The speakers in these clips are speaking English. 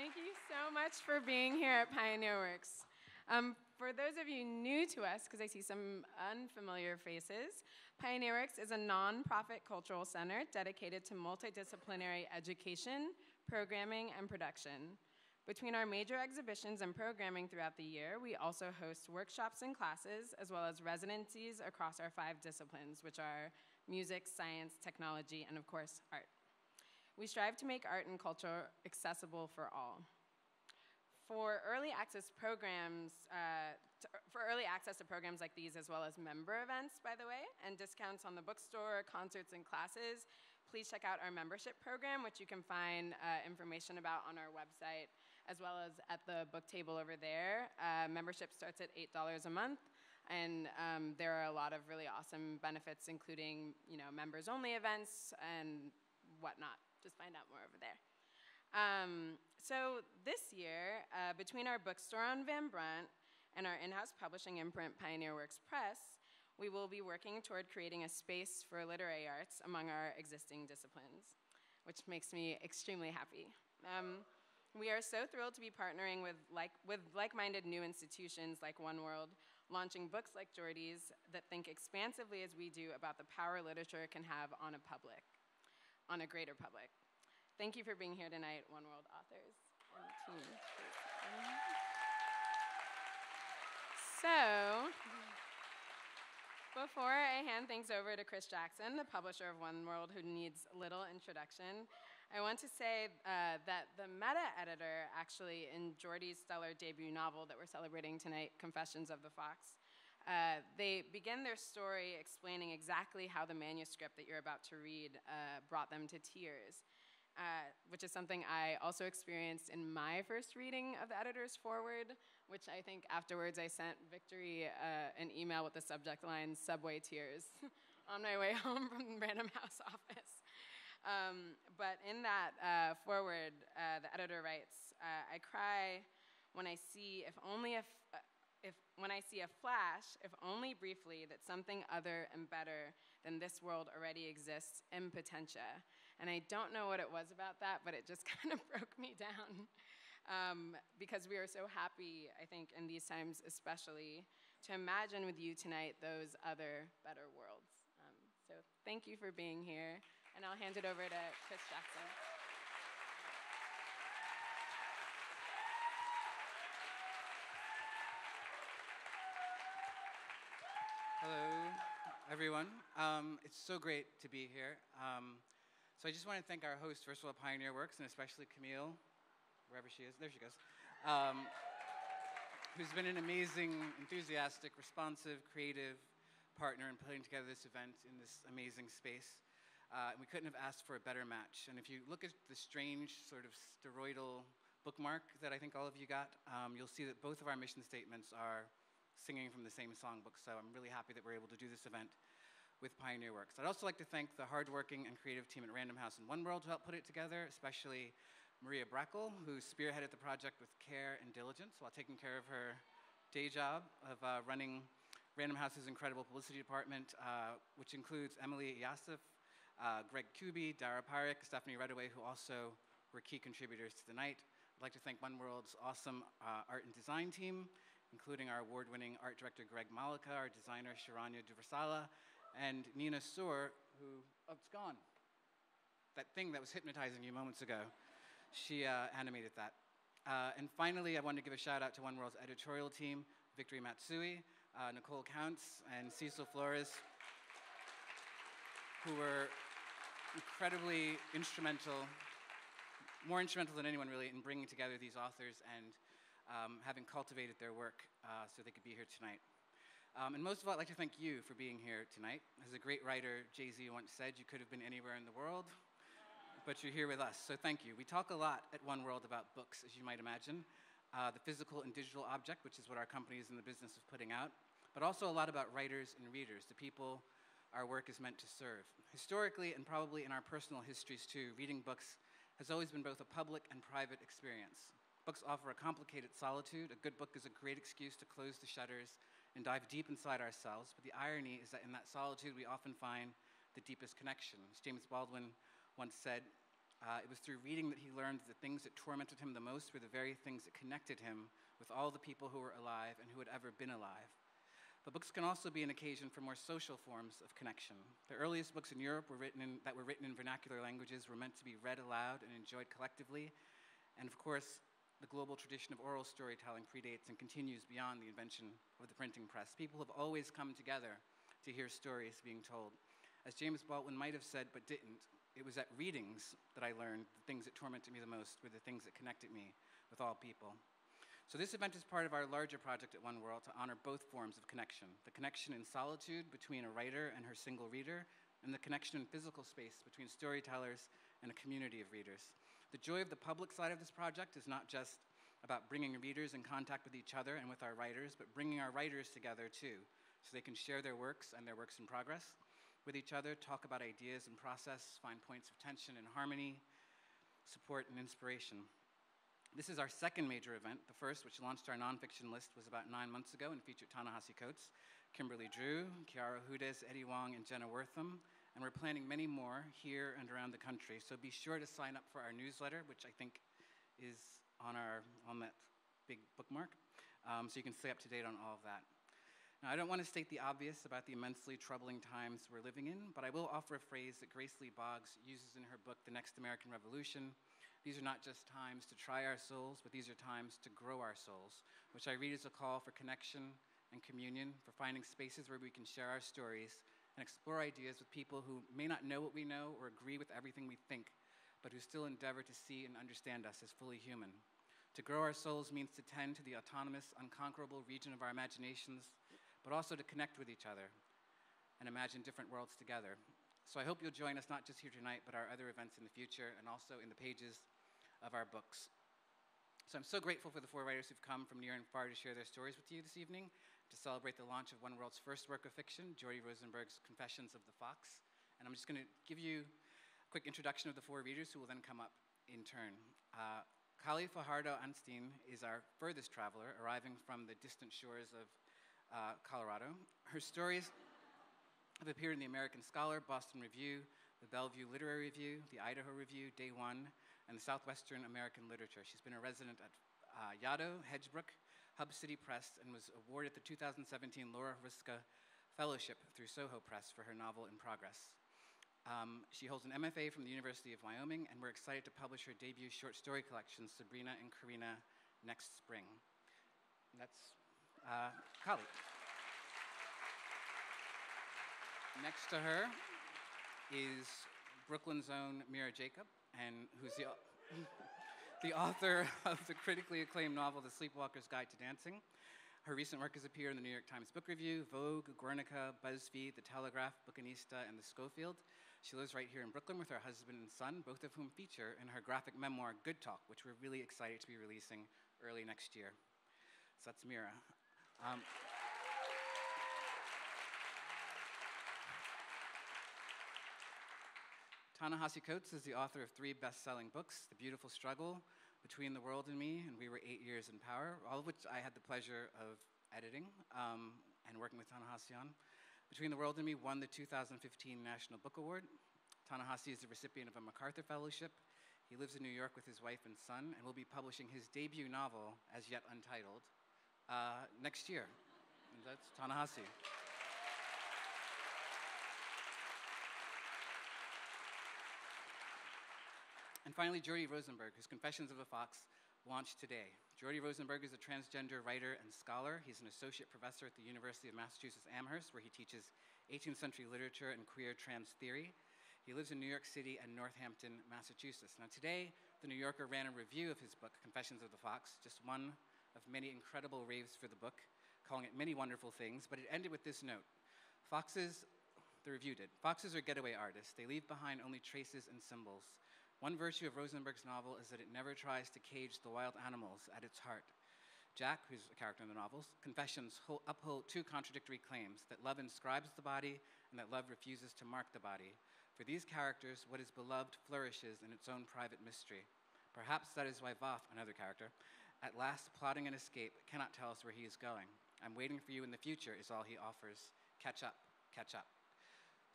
Thank you so much for being here at Pioneer Works. Um, for those of you new to us, because I see some unfamiliar faces, Pioneer Works is a nonprofit cultural center dedicated to multidisciplinary education, programming, and production. Between our major exhibitions and programming throughout the year, we also host workshops and classes, as well as residencies across our five disciplines, which are music, science, technology, and of course, art. We strive to make art and culture accessible for all. For early access programs, uh, to, for early access to programs like these, as well as member events, by the way, and discounts on the bookstore, concerts, and classes, please check out our membership program, which you can find uh, information about on our website, as well as at the book table over there. Uh, membership starts at $8 a month, and um, there are a lot of really awesome benefits, including you know, members-only events and whatnot. Just find out more over there. Um, so this year, uh, between our bookstore on Van Brunt and our in-house publishing imprint, Pioneer Works Press, we will be working toward creating a space for literary arts among our existing disciplines, which makes me extremely happy. Um, we are so thrilled to be partnering with, like, with like-minded new institutions like One World, launching books like Jordy's that think expansively as we do about the power literature can have on a public, on a greater public. Thank you for being here tonight, One World Authors and team. So, before I hand things over to Chris Jackson, the publisher of One World, who needs little introduction, I want to say uh, that the meta editor, actually, in Jordy's stellar debut novel that we're celebrating tonight, Confessions of the Fox, uh, they begin their story explaining exactly how the manuscript that you're about to read uh, brought them to tears. Uh, which is something I also experienced in my first reading of the editor's foreword, which I think afterwards I sent Victory uh, an email with the subject line, Subway Tears, on my way home from the Random House office. Um, but in that uh, foreword, uh, the editor writes, I cry when I see, if only if, if, when I see a flash, if only briefly, that something other and better than this world already exists in potentia. And I don't know what it was about that, but it just kind of broke me down. Um, because we are so happy, I think, in these times especially, to imagine with you tonight those other better worlds. Um, so thank you for being here, and I'll hand it over to Chris Jackson. Hello, everyone. Um, it's so great to be here. Um, so I just want to thank our host, first of all, Pioneer Works, and especially Camille, wherever she is. There she goes. Um, who's been an amazing, enthusiastic, responsive, creative partner in putting together this event in this amazing space. Uh, and we couldn't have asked for a better match. And if you look at the strange sort of steroidal bookmark that I think all of you got, um, you'll see that both of our mission statements are singing from the same songbook. So I'm really happy that we're able to do this event with Pioneer Works. I'd also like to thank the hardworking and creative team at Random House and One World who helped put it together, especially Maria Brackel, who spearheaded the project with care and diligence while taking care of her day job of uh, running Random House's incredible publicity department, uh, which includes Emily Yasif, uh, Greg Kuby, Dara Parik, Stephanie Redaway, who also were key contributors to the night. I'd like to thank One World's awesome uh, art and design team, including our award-winning art director Greg Mollica, our designer Sharanya Durvasula, and Nina Soor, who, oh, it's gone. That thing that was hypnotizing you moments ago, she uh, animated that. Uh, and finally, I want to give a shout out to One World's editorial team, Victory Matsui, uh, Nicole Counts, and Cecil Flores, who were incredibly instrumental, more instrumental than anyone really, in bringing together these authors and um, having cultivated their work uh, so they could be here tonight. Um, and most of all, I'd like to thank you for being here tonight. As a great writer, Jay-Z once said, you could have been anywhere in the world, but you're here with us, so thank you. We talk a lot at One World about books, as you might imagine, uh, the physical and digital object, which is what our company is in the business of putting out, but also a lot about writers and readers, the people our work is meant to serve. Historically, and probably in our personal histories too, reading books has always been both a public and private experience. Books offer a complicated solitude. A good book is a great excuse to close the shutters and dive deep inside ourselves. But the irony is that in that solitude, we often find the deepest connection. As James Baldwin once said, Uh, it was through reading that he learned that the things that tormented him the most were the very things that connected him with all the people who were alive and who had ever been alive. But books can also be an occasion for more social forms of connection. The earliest books in Europe were written in, that were written in vernacular languages were meant to be read aloud and enjoyed collectively. And of course, the global tradition of oral storytelling predates and continues beyond the invention of the printing press. People have always come together to hear stories being told. As James Baldwin might have said but didn't, it was at readings that I learned the things that tormented me the most were the things that connected me with all people. So, this event is part of our larger project at One World to honor both forms of connection the connection in solitude between a writer and her single reader, and the connection in physical space between storytellers and a community of readers. The joy of the public side of this project is not just about bringing readers in contact with each other and with our writers, but bringing our writers together too, so they can share their works and their works in progress with each other, talk about ideas and process, find points of tension and harmony, support and inspiration. This is our second major event. The first, which launched our nonfiction list, was about nine months ago and featured Ta-Nehisi Coates, Kimberly Drew, Quiara Hudes, Eddie Wong, and Jenna Wortham. And we're planning many more here and around the country. So be sure to sign up for our newsletter, which I think is on, our, on that big bookmark, um, so you can stay up to date on all of that. Now, I don't want to state the obvious about the immensely troubling times we're living in, but I will offer a phrase that Grace Lee Boggs uses in her book, The Next American Revolution, these are not just times to try our souls, but these are times to grow our souls, which I read as a call for connection and communion, for finding spaces where we can share our stories and explore ideas with people who may not know what we know or agree with everything we think, but who still endeavor to see and understand us as fully human. To grow our souls means to tend to the autonomous, unconquerable region of our imaginations, but also to connect with each other and imagine different worlds together. So I hope you'll join us not just here tonight, but our other events in the future and also in the pages of our books. So I'm so grateful for the four writers who've come from near and far to share their stories with you this evening to celebrate the launch of One World's first work of fiction, Jordy Rosenberg's Confessions of the Fox. And I'm just going to give you a quick introduction of the four readers who will then come up in turn. Uh, Kali Fajardo Anstine is our furthest traveler, arriving from the distant shores of uh, Colorado. Her stories have appeared in the American Scholar, Boston Review, the Bellevue Literary Review, the Idaho Review, Day One, and the Southwestern American Literature. She's been a resident at uh, Yaddo, Hedgebrook, Hub City Press, and was awarded the 2017 Laura Hruska Fellowship through Soho Press for her novel In Progress. Um, she holds an MFA from the University of Wyoming, and we're excited to publish her debut short story collection, Sabrina and Corina, next spring. And that's uh, Kali. Next to her is Brooklyn's own Mira Jacob, and who's the, the author of the critically acclaimed novel, The Sleepwalker's Guide to Dancing. Her recent work has appeared in the New York Times Book Review, Vogue, Guernica, BuzzFeed, The Telegraph, Bookanista, and The Scofield. She lives right here in Brooklyn with her husband and son, both of whom feature in her graphic memoir, Good Talk, which we're really excited to be releasing early next year. So that's Mira. Um, Ta-Nehisi Coates is the author of three best-selling books, The Beautiful Struggle, Between the World and Me, and We Were Eight Years in Power, all of which I had the pleasure of editing um, and working with Ta-Nehisi on. Between the World and Me won the 2015 National Book Award. Ta-Nehisi is the recipient of a MacArthur Fellowship. He lives in New York with his wife and son, and will be publishing his debut novel, as yet untitled, uh, next year. And that's Ta-Nehisi. And finally, Jordy Rosenberg, whose Confessions of a Fox launched today. Jordy Rosenberg is a transgender writer and scholar. He's an associate professor at the University of Massachusetts Amherst, where he teaches 18th century literature and queer trans theory. He lives in New York City and Northampton, Massachusetts. Now, today, The New Yorker ran a review of his book, Confessions of the Fox, just one of many incredible raves for the book, calling it many wonderful things, but it ended with this note Foxes, the review did, foxes are getaway artists. They leave behind only traces and symbols. One virtue of Rosenberg's novel is that it never tries to cage the wild animals at its heart. Jack, who's a character in the novels, confessions uphold two contradictory claims that love inscribes the body and that love refuses to mark the body. For these characters, what is beloved flourishes in its own private mystery. Perhaps that is why Voth, another character, at last plotting an escape, cannot tell us where he is going. I'm waiting for you in the future, is all he offers. Catch up, catch up.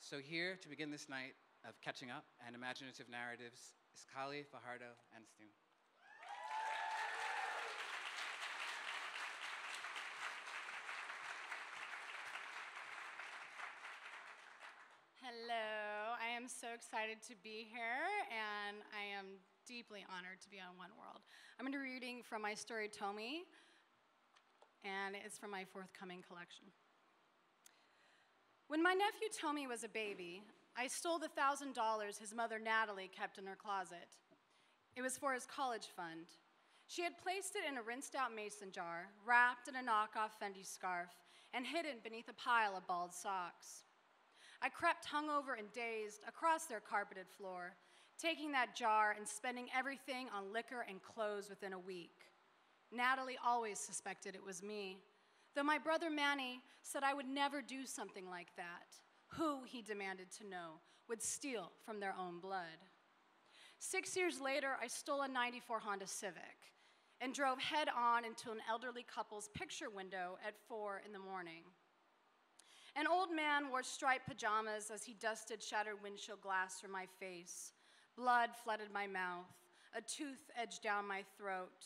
So, here to begin this night of catching up and imaginative narratives is Iskali Fajardo and Stu. Hello, I am so excited to be here, and I am deeply honored to be on One World. I'm going to be reading from my story, Tomi, and it's from my forthcoming collection. When my nephew Tomi was a baby, I stole the thousand dollars his mother Natalie kept in her closet. It was for his college fund. She had placed it in a rinsed out mason jar, wrapped in a knockoff Fendi scarf, and hidden beneath a pile of bald socks. I crept hungover and dazed across their carpeted floor, taking that jar and spending everything on liquor and clothes within a week. Natalie always suspected it was me, though my brother Manny said I would never do something like that. Who, he demanded to know, would steal from their own blood? Six years later, I stole a 94 Honda Civic and drove head on into an elderly couple's picture window at four in the morning. An old man wore striped pajamas as he dusted shattered windshield glass from my face. Blood flooded my mouth. A tooth edged down my throat.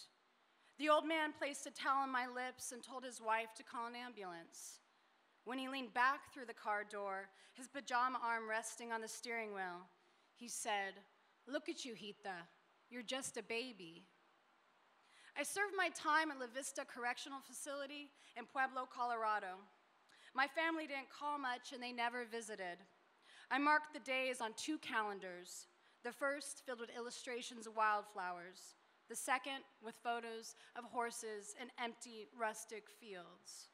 The old man placed a towel on my lips and told his wife to call an ambulance. When he leaned back through the car door, his pajama arm resting on the steering wheel, he said, Look at you, Hita. You're just a baby. I served my time at La Vista Correctional Facility in Pueblo, Colorado. My family didn't call much and they never visited. I marked the days on two calendars the first filled with illustrations of wildflowers, the second with photos of horses and empty rustic fields.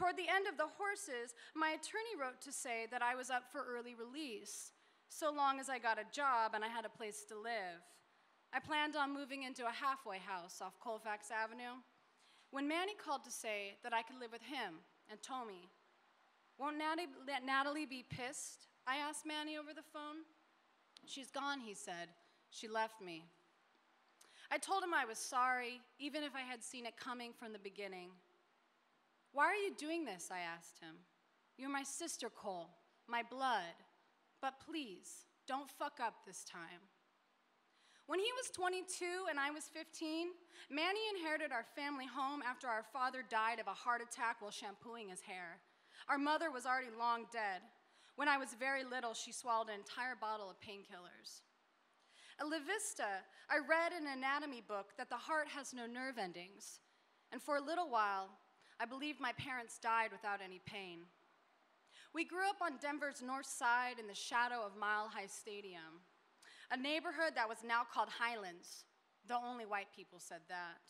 Toward the end of the horses, my attorney wrote to say that I was up for early release, so long as I got a job and I had a place to live. I planned on moving into a halfway house off Colfax Avenue when Manny called to say that I could live with him and Tomi. Won't Natalie be pissed? I asked Manny over the phone. She's gone, he said. She left me. I told him I was sorry, even if I had seen it coming from the beginning. Why are you doing this? I asked him. You're my sister, Cole, my blood. But please, don't fuck up this time. When he was 22 and I was 15, Manny inherited our family home after our father died of a heart attack while shampooing his hair. Our mother was already long dead. When I was very little, she swallowed an entire bottle of painkillers. At La Vista, I read in an anatomy book that the heart has no nerve endings, and for a little while, I believe my parents died without any pain. We grew up on Denver's north side in the shadow of Mile High Stadium a neighborhood that was now called Highlands. The only white people said that.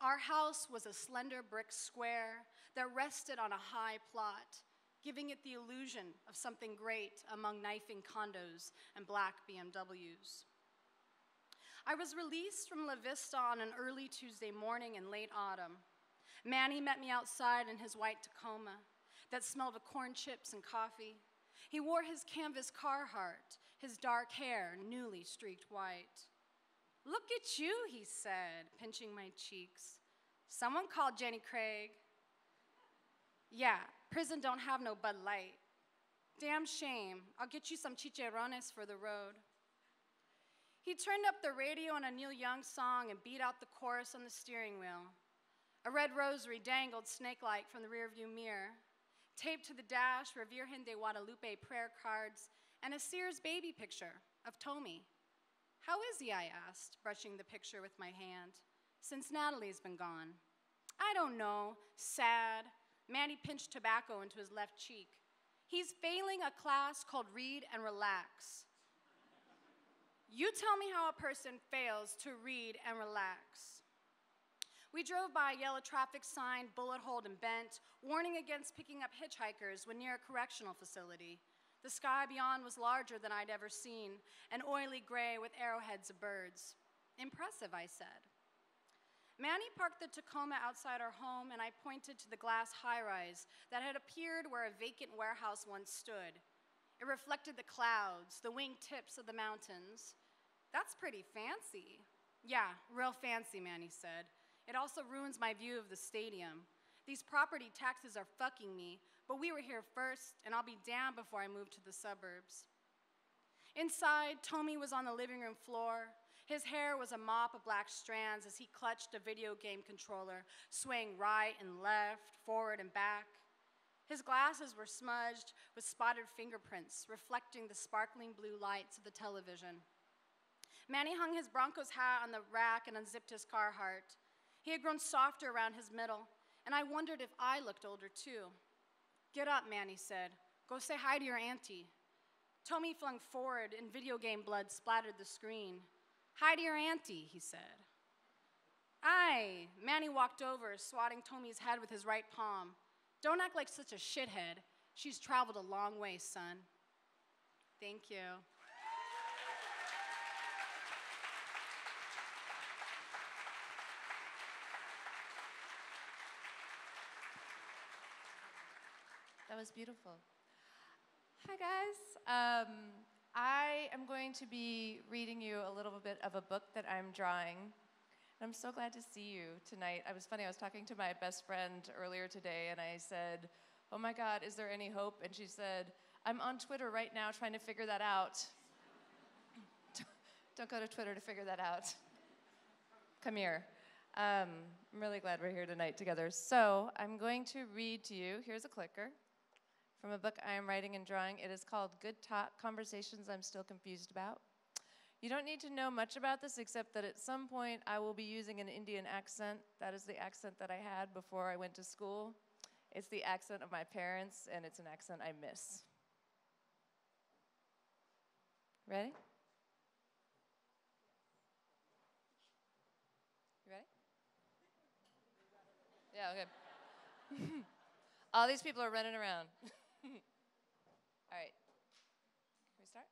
Our house was a slender brick square that rested on a high plot, giving it the illusion of something great among knifing condos and black BMWs. I was released from La Vista on an early Tuesday morning in late autumn. Manny met me outside in his white Tacoma that smelled of corn chips and coffee. He wore his canvas Carhartt his dark hair newly streaked white. Look at you, he said, pinching my cheeks. Someone called Jenny Craig. Yeah, prison don't have no Bud Light. Damn shame. I'll get you some chicharrones for the road. He turned up the radio on a Neil Young song and beat out the chorus on the steering wheel. A red rosary dangled snake like from the rearview mirror. Taped to the dash were Virgen de Guadalupe prayer cards and a Sears baby picture of Tomi. How is he? I asked, brushing the picture with my hand, since Natalie's been gone. I don't know, sad. Manny pinched tobacco into his left cheek. He's failing a class called Read and Relax. You tell me how a person fails to read and relax. We drove by a yellow traffic sign, bullet holed and bent, warning against picking up hitchhikers when near a correctional facility. The sky beyond was larger than I'd ever seen, an oily gray with arrowheads of birds. Impressive, I said. Manny parked the Tacoma outside our home, and I pointed to the glass high rise that had appeared where a vacant warehouse once stood. It reflected the clouds, the wing tips of the mountains. That's pretty fancy. Yeah, real fancy, Manny said. It also ruins my view of the stadium. These property taxes are fucking me, but we were here first, and I'll be damned before I move to the suburbs. Inside, Tomi was on the living room floor. His hair was a mop of black strands as he clutched a video game controller, swaying right and left, forward and back. His glasses were smudged with spotted fingerprints, reflecting the sparkling blue lights of the television. Manny hung his Broncos hat on the rack and unzipped his Carhartt. He had grown softer around his middle, and I wondered if I looked older too. Get up, Manny said. Go say hi to your auntie. Tomi flung forward, and video game blood splattered the screen. Hi to your auntie, he said. Aye, Manny walked over, swatting Tomi's head with his right palm. Don't act like such a shithead. She's traveled a long way, son. Thank you. Was beautiful. Hi, guys. Um, I am going to be reading you a little bit of a book that I'm drawing. And I'm so glad to see you tonight. I was funny, I was talking to my best friend earlier today, and I said, Oh my God, is there any hope? And she said, I'm on Twitter right now trying to figure that out. Don't go to Twitter to figure that out. Come here. Um, I'm really glad we're here tonight together. So I'm going to read to you. Here's a clicker from a book I am writing and drawing. It is called Good Talk Conversations I'm Still Confused About. You don't need to know much about this except that at some point I will be using an Indian accent. That is the accent that I had before I went to school. It's the accent of my parents, and it's an accent I miss. Ready? You ready? Yeah, okay. All these people are running around. All right. Can we start?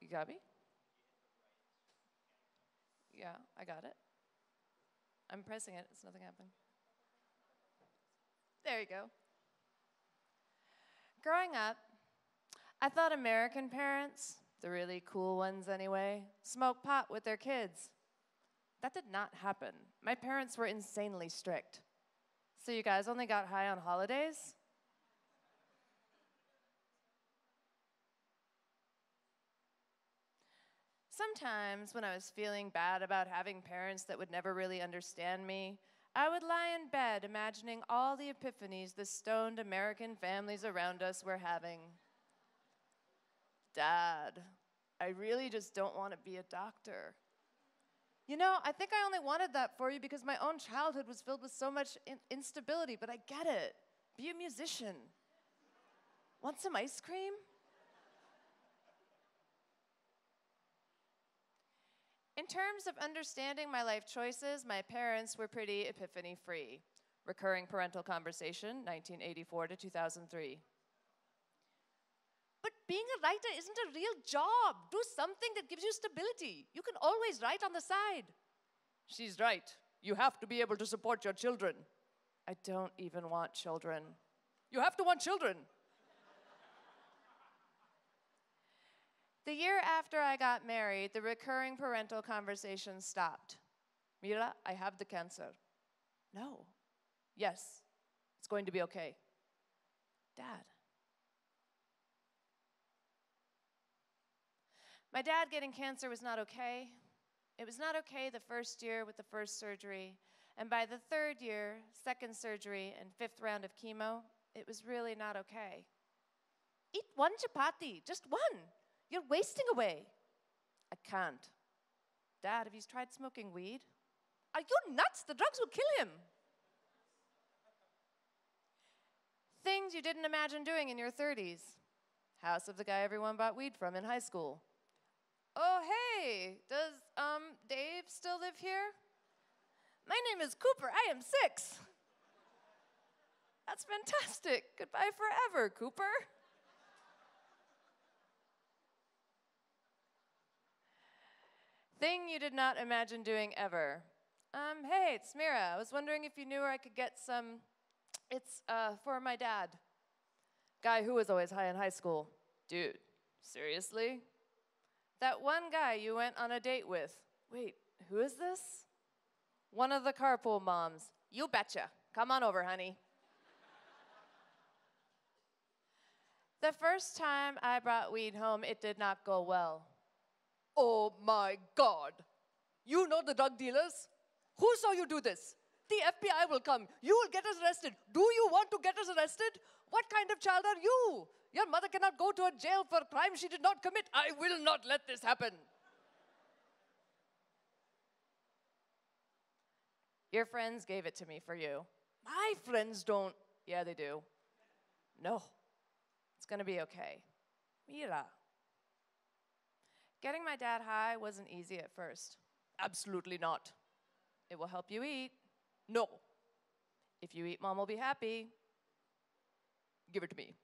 You got me? Yeah, I got it. I'm pressing it. It's nothing happening. There you go. Growing up, I thought American parents, the really cool ones anyway, smoke pot with their kids. That did not happen. My parents were insanely strict. So you guys only got high on holidays? Sometimes, when I was feeling bad about having parents that would never really understand me, I would lie in bed imagining all the epiphanies the stoned American families around us were having. Dad, I really just don't want to be a doctor. You know, I think I only wanted that for you because my own childhood was filled with so much in- instability, but I get it. Be a musician. Want some ice cream? In terms of understanding my life choices, my parents were pretty epiphany free. Recurring parental conversation, 1984 to 2003. But being a writer isn't a real job. Do something that gives you stability. You can always write on the side. She's right. You have to be able to support your children. I don't even want children. You have to want children. the year after I got married, the recurring parental conversation stopped. Mira, I have the cancer. No. Yes, it's going to be okay. Dad. My dad getting cancer was not okay. It was not okay the first year with the first surgery. And by the third year, second surgery, and fifth round of chemo, it was really not okay. Eat one chapati, just one. You're wasting away. I can't. Dad, have you tried smoking weed? Are you nuts? The drugs will kill him. Things you didn't imagine doing in your 30s. House of the guy everyone bought weed from in high school. Oh, hey, does um, Dave still live here? My name is Cooper. I am six. That's fantastic. Goodbye forever, Cooper. Thing you did not imagine doing ever. Um, hey, it's Mira. I was wondering if you knew where I could get some. It's uh, for my dad. Guy who was always high in high school. Dude, seriously? That one guy you went on a date with. Wait, who is this? One of the carpool moms. You betcha. Come on over, honey. The first time I brought weed home, it did not go well. Oh my God. You know the drug dealers? Who saw you do this? The FBI will come. You will get us arrested. Do you want to get us arrested? What kind of child are you? Your mother cannot go to a jail for a crime she did not commit. I will not let this happen. Your friends gave it to me for you. My friends don't. Yeah, they do. No. It's gonna be okay. Mira. Getting my dad high wasn't easy at first. Absolutely not. It will help you eat. No. If you eat, mom will be happy. Give it to me.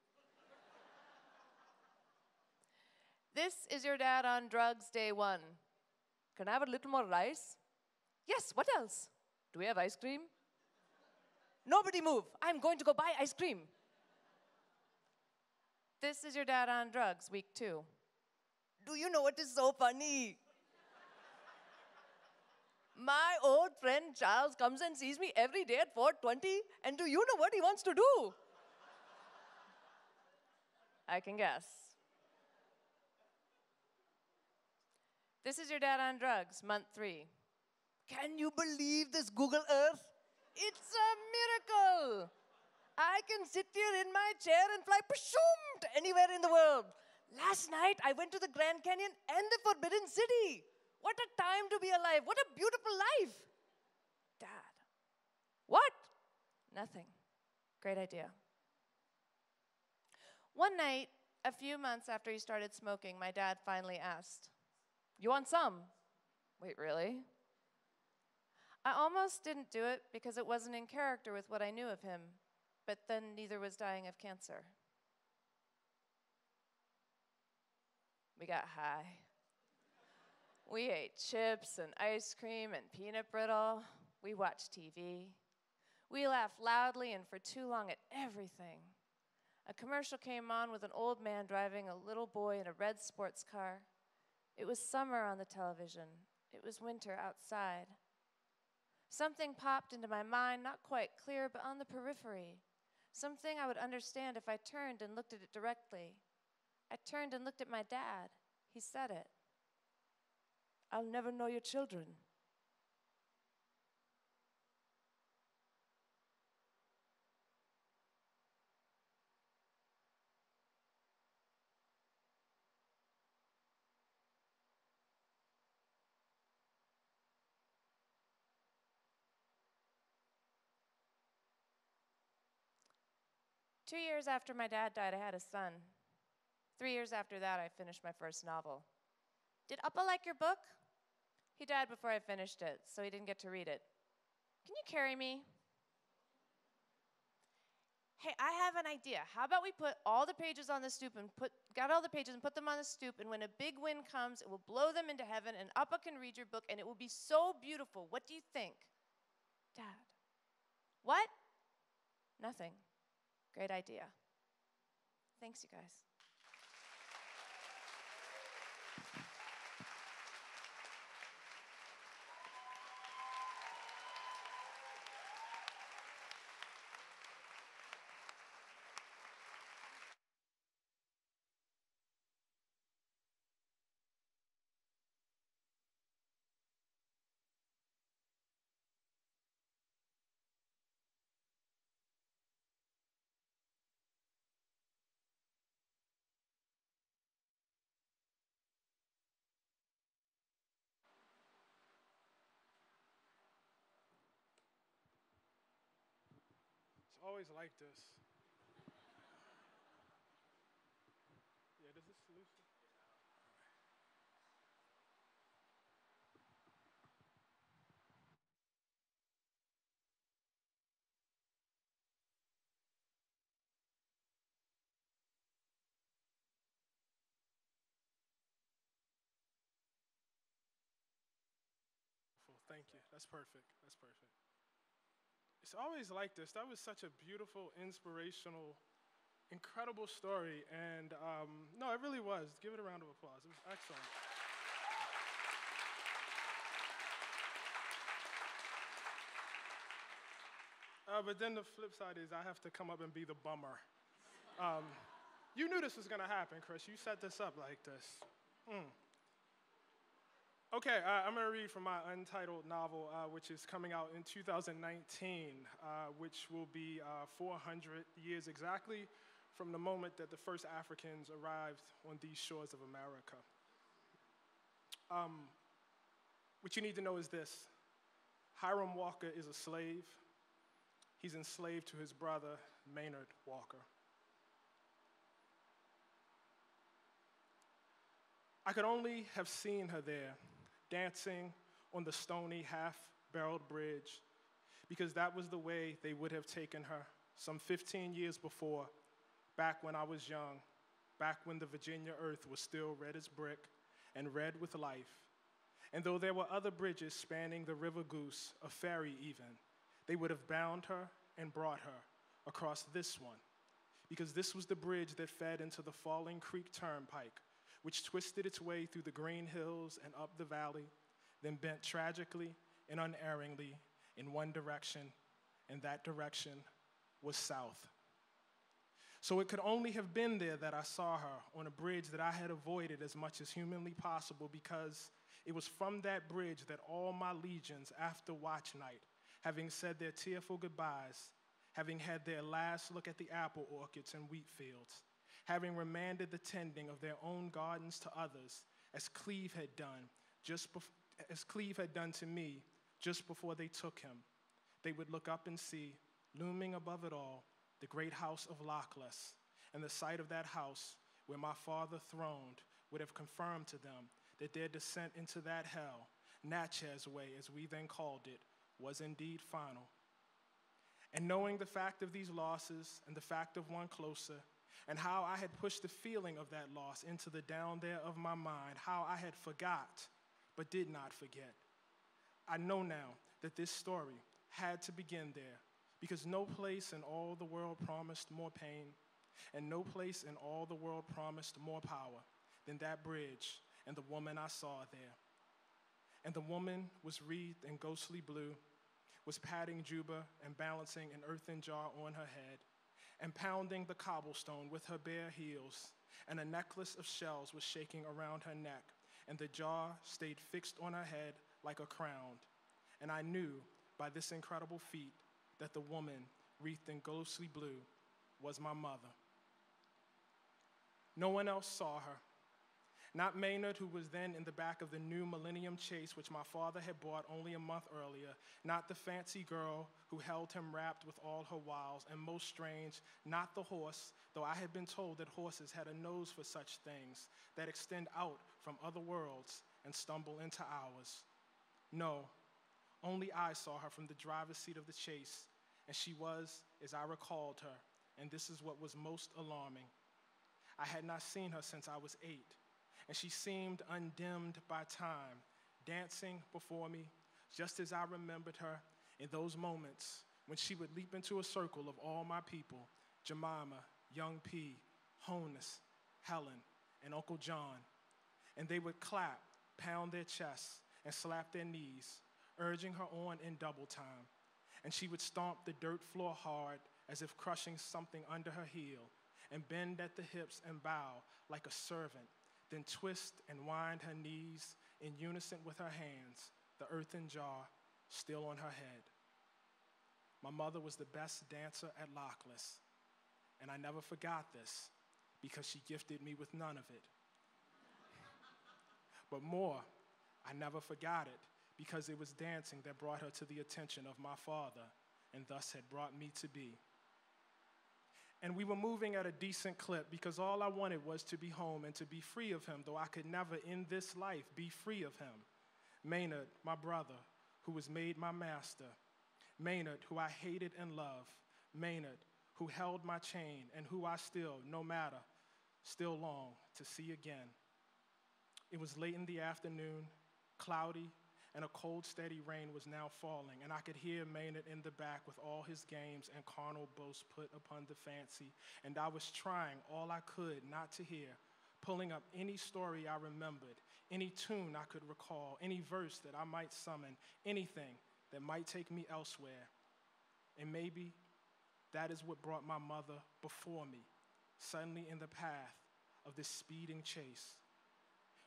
This is your dad on drugs day one. Can I have a little more rice? Yes, what else? Do we have ice cream? Nobody move. I'm going to go buy ice cream. This is your dad on drugs week two. Do you know what is so funny? My old friend Charles comes and sees me every day at 4:20, and do you know what he wants to do? I can guess. This is your dad on drugs, month three. Can you believe this Google Earth? It's a miracle. I can sit here in my chair and fly pshoom to anywhere in the world. Last night I went to the Grand Canyon and the Forbidden City. What a time to be alive. What a beautiful life. Dad. What? Nothing. Great idea. One night, a few months after he started smoking, my dad finally asked, You want some? Wait, really? I almost didn't do it because it wasn't in character with what I knew of him, but then neither was dying of cancer. We got high. We ate chips and ice cream and peanut brittle. We watched TV. We laughed loudly and for too long at everything. A commercial came on with an old man driving a little boy in a red sports car. It was summer on the television. It was winter outside. Something popped into my mind, not quite clear, but on the periphery. Something I would understand if I turned and looked at it directly. I turned and looked at my dad. He said it. I'll never know your children. Two years after my dad died, I had a son. Three years after that, I finished my first novel. Did Appa like your book? He died before I finished it, so he didn't get to read it. Can you carry me? Hey, I have an idea. How about we put all the pages on the stoop and put got all the pages and put them on the stoop, and when a big wind comes, it will blow them into heaven, and Appa can read your book, and it will be so beautiful. What do you think? Dad. What? Nothing. Great idea. Thanks, you guys. Always like this. Yeah, does this solution? Thank you. That's perfect. That's perfect. It's always like this. That was such a beautiful, inspirational, incredible story. And um, no, it really was. Give it a round of applause. It was excellent. Uh, but then the flip side is I have to come up and be the bummer. Um, You knew this was going to happen, Chris. You set this up like this. Mm. Okay, uh, I'm going to read from my untitled novel, uh, which is coming out in 2019, uh, which will be uh, 400 years exactly from the moment that the first Africans arrived on these shores of America. Um, what you need to know is this Hiram Walker is a slave. He's enslaved to his brother, Maynard Walker. I could only have seen her there, dancing on the stony, half barreled bridge, because that was the way they would have taken her some 15 years before, back when I was young, back when the Virginia earth was still red as brick and red with life. And though there were other bridges spanning the River Goose, a ferry even, they would have bound her and brought her across this one, because this was the bridge that fed into the Falling Creek Turnpike which twisted its way through the green hills and up the valley, then bent tragically and unerringly in one direction, and that direction was south. So it could only have been there that I saw her on a bridge that I had avoided as much as humanly possible because it was from that bridge that all my legions after watch night, having said their tearful goodbyes, having had their last look at the apple orchards and wheat fields, having remanded the tending of their own gardens to others, as Cleve had done, just bef- as Cleve had done to me just before they took him. They would look up and see, looming above it all, the great house of Lockless, and the sight of that house where my father throned would have confirmed to them that their descent into that hell, Natchez Way, as we then called it, was indeed final. And knowing the fact of these losses and the fact of one closer, and how I had pushed the feeling of that loss into the down there of my mind, how I had forgot but did not forget. I know now that this story had to begin there because no place in all the world promised more pain, and no place in all the world promised more power than that bridge and the woman I saw there. And the woman was wreathed in ghostly blue, was patting Juba and balancing an earthen jar on her head and pounding the cobblestone with her bare heels, and a necklace of shells was shaking around her neck, and the jar stayed fixed on her head like a crown. And I knew by this incredible feat that the woman, wreathed in ghostly blue, was my mother. No one else saw her not Maynard, who was then in the back of the new Millennium Chase, which my father had bought only a month earlier. Not the fancy girl who held him wrapped with all her wiles. And most strange, not the horse, though I had been told that horses had a nose for such things that extend out from other worlds and stumble into ours. No, only I saw her from the driver's seat of the chase, and she was as I recalled her, and this is what was most alarming. I had not seen her since I was eight and she seemed undimmed by time, dancing before me, just as I remembered her in those moments when she would leap into a circle of all my people Jemima, Young P, Honus, Helen, and Uncle John. And they would clap, pound their chests, and slap their knees, urging her on in double time. And she would stomp the dirt floor hard as if crushing something under her heel, and bend at the hips and bow like a servant then twist and wind her knees in unison with her hands, the earthen jar still on her head. My mother was the best dancer at Lockless, and I never forgot this because she gifted me with none of it. but more, I never forgot it because it was dancing that brought her to the attention of my father and thus had brought me to be. And we were moving at a decent clip because all I wanted was to be home and to be free of him, though I could never in this life be free of him. Maynard, my brother, who was made my master. Maynard, who I hated and loved. Maynard, who held my chain and who I still, no matter, still long to see again. It was late in the afternoon, cloudy, and a cold, steady rain was now falling, and I could hear Maynard in the back with all his games and carnal boasts put upon the fancy, and I was trying all I could not to hear, pulling up any story I remembered, any tune I could recall, any verse that I might summon, anything that might take me elsewhere. And maybe that is what brought my mother before me, suddenly in the path of this speeding chase.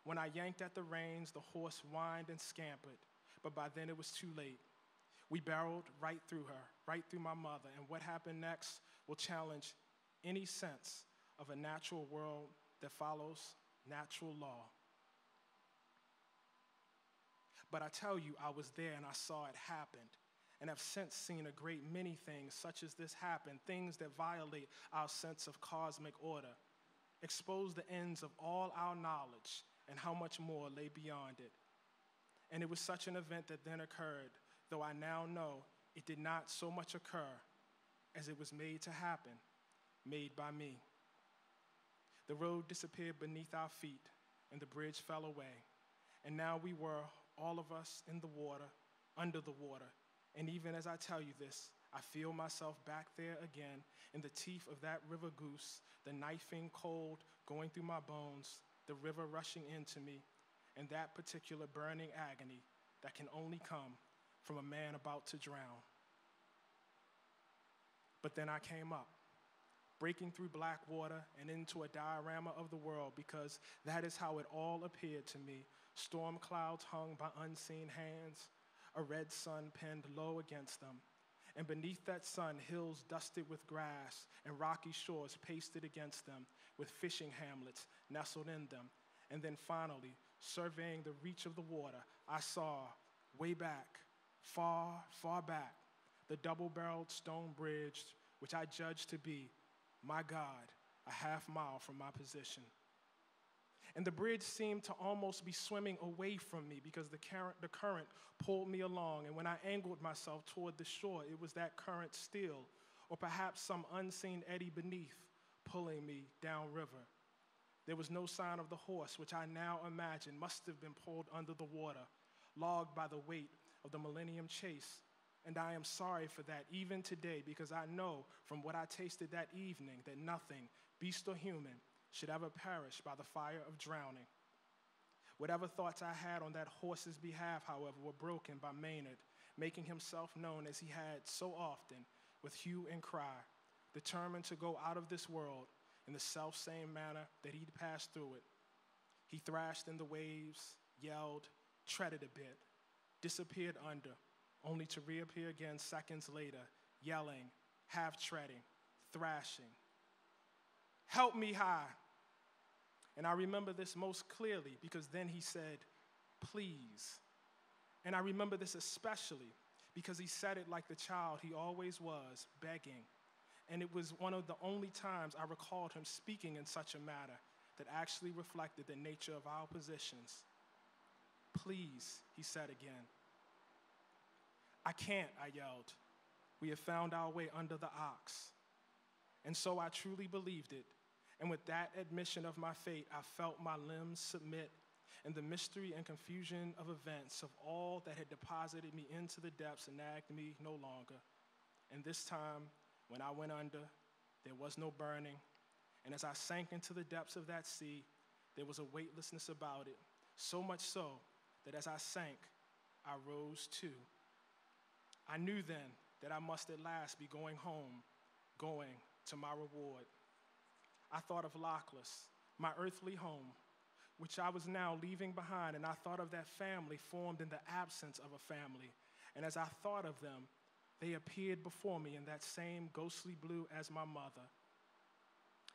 When I yanked at the reins, the horse whined and scampered, but by then it was too late. We barreled right through her, right through my mother, and what happened next will challenge any sense of a natural world that follows natural law. But I tell you, I was there and I saw it happen and have since seen a great many things such as this happen, things that violate our sense of cosmic order, expose the ends of all our knowledge and how much more lay beyond it. And it was such an event that then occurred, though I now know it did not so much occur as it was made to happen, made by me. The road disappeared beneath our feet, and the bridge fell away. And now we were, all of us, in the water, under the water. And even as I tell you this, I feel myself back there again in the teeth of that river goose, the knifing cold going through my bones, the river rushing into me, and that particular burning agony that can only come from a man about to drown. But then I came up breaking through black water and into a diorama of the world because that is how it all appeared to me. Storm clouds hung by unseen hands, a red sun pinned low against them. And beneath that sun, hills dusted with grass and rocky shores pasted against them with fishing hamlets nestled in them. And then finally, surveying the reach of the water, I saw way back, far, far back, the double barreled stone bridge, which I judged to be my God, a half mile from my position. And the bridge seemed to almost be swimming away from me because the current, the current pulled me along. And when I angled myself toward the shore, it was that current still, or perhaps some unseen eddy beneath pulling me downriver. There was no sign of the horse, which I now imagine must have been pulled under the water, logged by the weight of the Millennium Chase and I am sorry for that even today because I know from what I tasted that evening that nothing, beast or human, should ever perish by the fire of drowning. Whatever thoughts I had on that horse's behalf, however, were broken by Maynard, making himself known as he had so often with hue and cry, determined to go out of this world in the self same manner that he'd passed through it. He thrashed in the waves, yelled, treaded a bit, disappeared under, only to reappear again seconds later, yelling, half treading, thrashing. Help me Hi. And I remember this most clearly because then he said, Please. And I remember this especially because he said it like the child he always was, begging. And it was one of the only times I recalled him speaking in such a manner that actually reflected the nature of our positions. Please, he said again. I can't, I yelled. We have found our way under the ox. And so I truly believed it. And with that admission of my fate, I felt my limbs submit and the mystery and confusion of events of all that had deposited me into the depths and nagged me no longer. And this time, when I went under, there was no burning. And as I sank into the depths of that sea, there was a weightlessness about it, so much so that as I sank, I rose too. I knew then that I must at last be going home, going to my reward. I thought of Lockless, my earthly home, which I was now leaving behind, and I thought of that family formed in the absence of a family. And as I thought of them, they appeared before me in that same ghostly blue as my mother.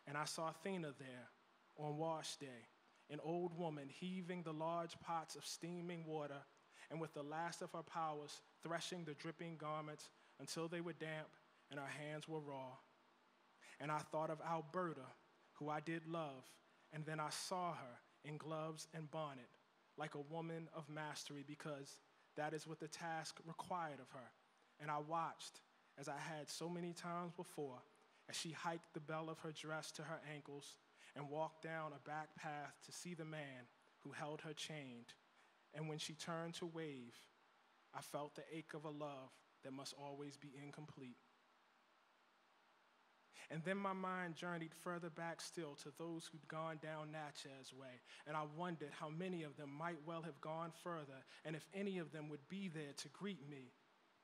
And I saw Thena there on wash day, an old woman heaving the large pots of steaming water and with the last of her powers, threshing the dripping garments until they were damp and her hands were raw. And I thought of Alberta, who I did love, and then I saw her in gloves and bonnet, like a woman of mastery, because that is what the task required of her. And I watched, as I had so many times before, as she hiked the bell of her dress to her ankles and walked down a back path to see the man who held her chained and when she turned to wave, I felt the ache of a love that must always be incomplete. And then my mind journeyed further back still to those who'd gone down Natchez way, and I wondered how many of them might well have gone further, and if any of them would be there to greet me.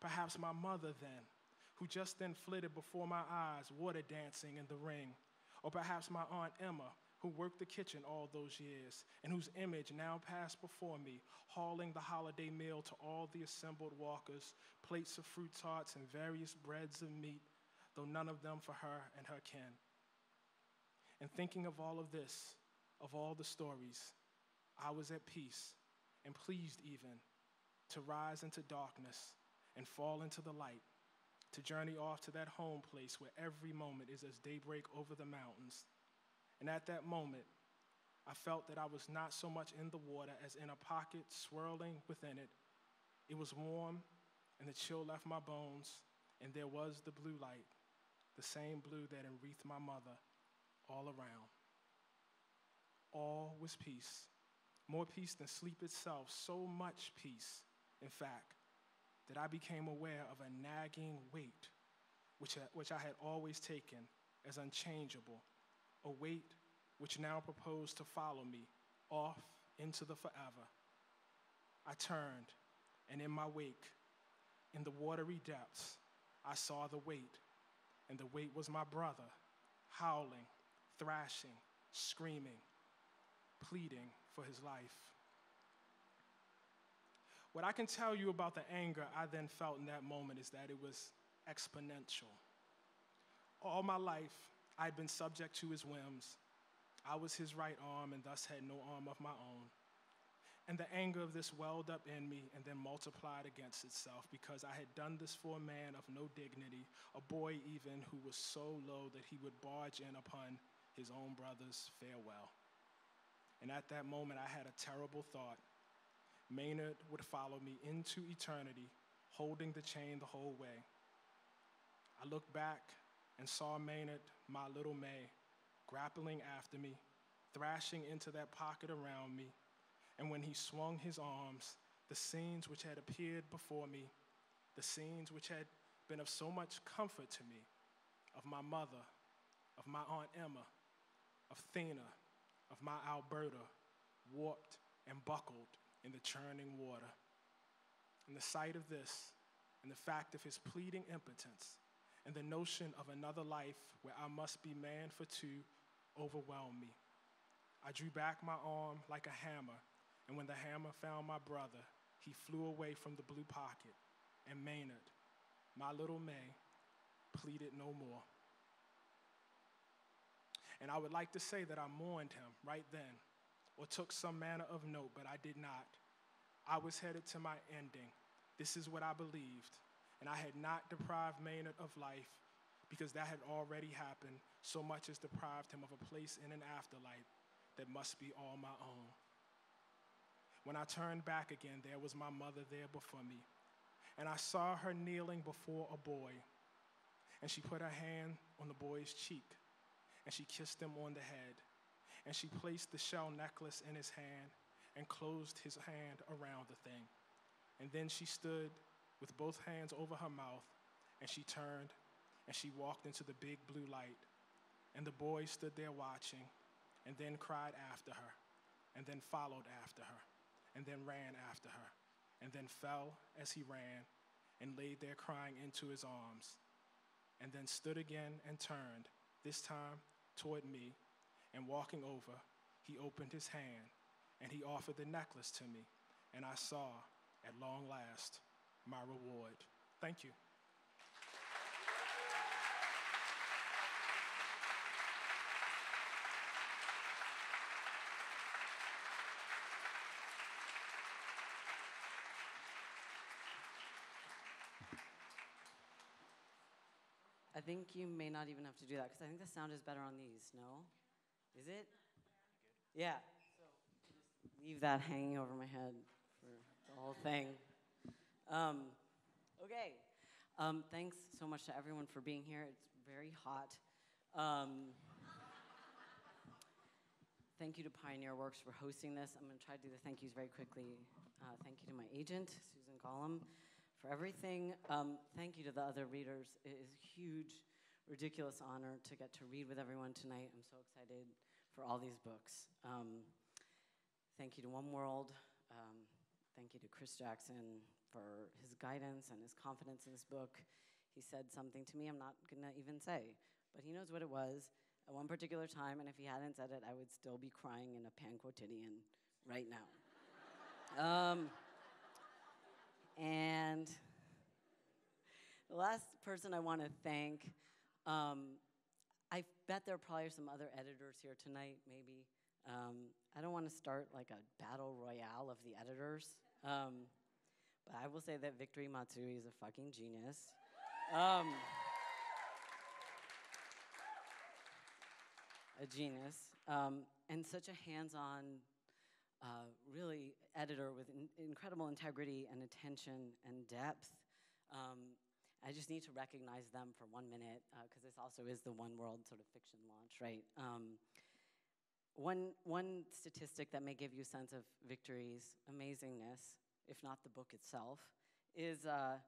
Perhaps my mother then, who just then flitted before my eyes, water dancing in the ring, Or perhaps my Aunt Emma, who worked the kitchen all those years and whose image now passed before me, hauling the holiday meal to all the assembled walkers, plates of fruit tarts and various breads of meat, though none of them for her and her kin. And thinking of all of this, of all the stories, I was at peace and pleased even to rise into darkness and fall into the light, to journey off to that home place where every moment is as daybreak over the mountains. And at that moment, I felt that I was not so much in the water as in a pocket swirling within it. It was warm, and the chill left my bones, and there was the blue light, the same blue that enwreathed my mother all around. All was peace, more peace than sleep itself, so much peace, in fact, that I became aware of a nagging weight, which, uh, which I had always taken as unchangeable, a weight which now proposed to follow me off into the forever. I turned, and in my wake, in the watery depths, I saw the weight, and the weight was my brother, howling, thrashing, screaming, pleading for his life. What I can tell you about the anger I then felt in that moment is that it was exponential. All my life, I'd been subject to his whims. I was his right arm and thus had no arm of my own. And the anger of this welled up in me and then multiplied against itself because I had done this for a man of no dignity, a boy even who was so low that he would barge in upon his own brother's farewell. And at that moment, I had a terrible thought. Maynard would follow me into eternity, holding the chain the whole way. I looked back and saw Maynard, my little May, grappling after me, thrashing into that pocket around me. And when he swung his arms, the scenes which had appeared before me, the scenes which had been of so much comfort to me, of my mother, of my Aunt Emma, of Thena, of my Alberta, warped and buckled in the churning water. And the sight of this, and the fact of his pleading impotence, and the notion of another life where I must be man for two overwhelmed me. I drew back my arm like a hammer, and when the hammer found my brother, he flew away from the blue pocket, and Maynard, my little May, pleaded no more. And I would like to say that I mourned him right then, or took some manner of note, but I did not. I was headed to my ending. This is what I believed, and I had not deprived Maynard of life because that had already happened so much as deprived him of a place in an afterlife that must be all my own. When I turned back again, there was my mother there before me, and I saw her kneeling before a boy, and she put her hand on the boy's cheek, and she kissed him on the head, and she placed the shell necklace in his hand and closed his hand around the thing. And then she stood with both hands over her mouth, and she turned and she walked into the big blue light. And the boy stood there watching, and then cried after her, and then followed after her, and then ran after her, and then fell as he ran, and laid there crying into his arms, and then stood again and turned, this time toward me, and walking over, he opened his hand, and he offered the necklace to me, and I saw, at long last, my reward. Thank you. I think you may not even have to do that because I think the sound is better on these. No? Is it? Yeah. So leave that hanging over my head for the whole thing. Um, okay. Um, thanks so much to everyone for being here. It's very hot. Um, thank you to Pioneer Works for hosting this. I'm going to try to do the thank yous very quickly. Uh, thank you to my agent, Susan Golomb, for everything. Um, thank you to the other readers. It is a huge, ridiculous honor to get to read with everyone tonight. I'm so excited for all these books. Um, thank you to One World. Um, thank you to Chris Jackson for his guidance and his confidence in this book. He said something to me I'm not going to even say, but he knows what it was. at one particular time, and if he hadn't said it, I would still be crying in a Pain Quotidien right now. um, and the last person I want to thank, um, bet there are probably some other editors here tonight, maybe. Um, I don't want to start like a battle royale of the editors, um, but I will say that Victory Matsui is a fucking genius. Um, a genius, um, and such a hands-on, uh, really editor with in- incredible integrity and attention and depth. I just need to recognize them for one minute because this also is the One World sort of fiction launch, right? Um, one, one statistic that may give you a sense of Victory's amazingness, if not the book itself, is uh,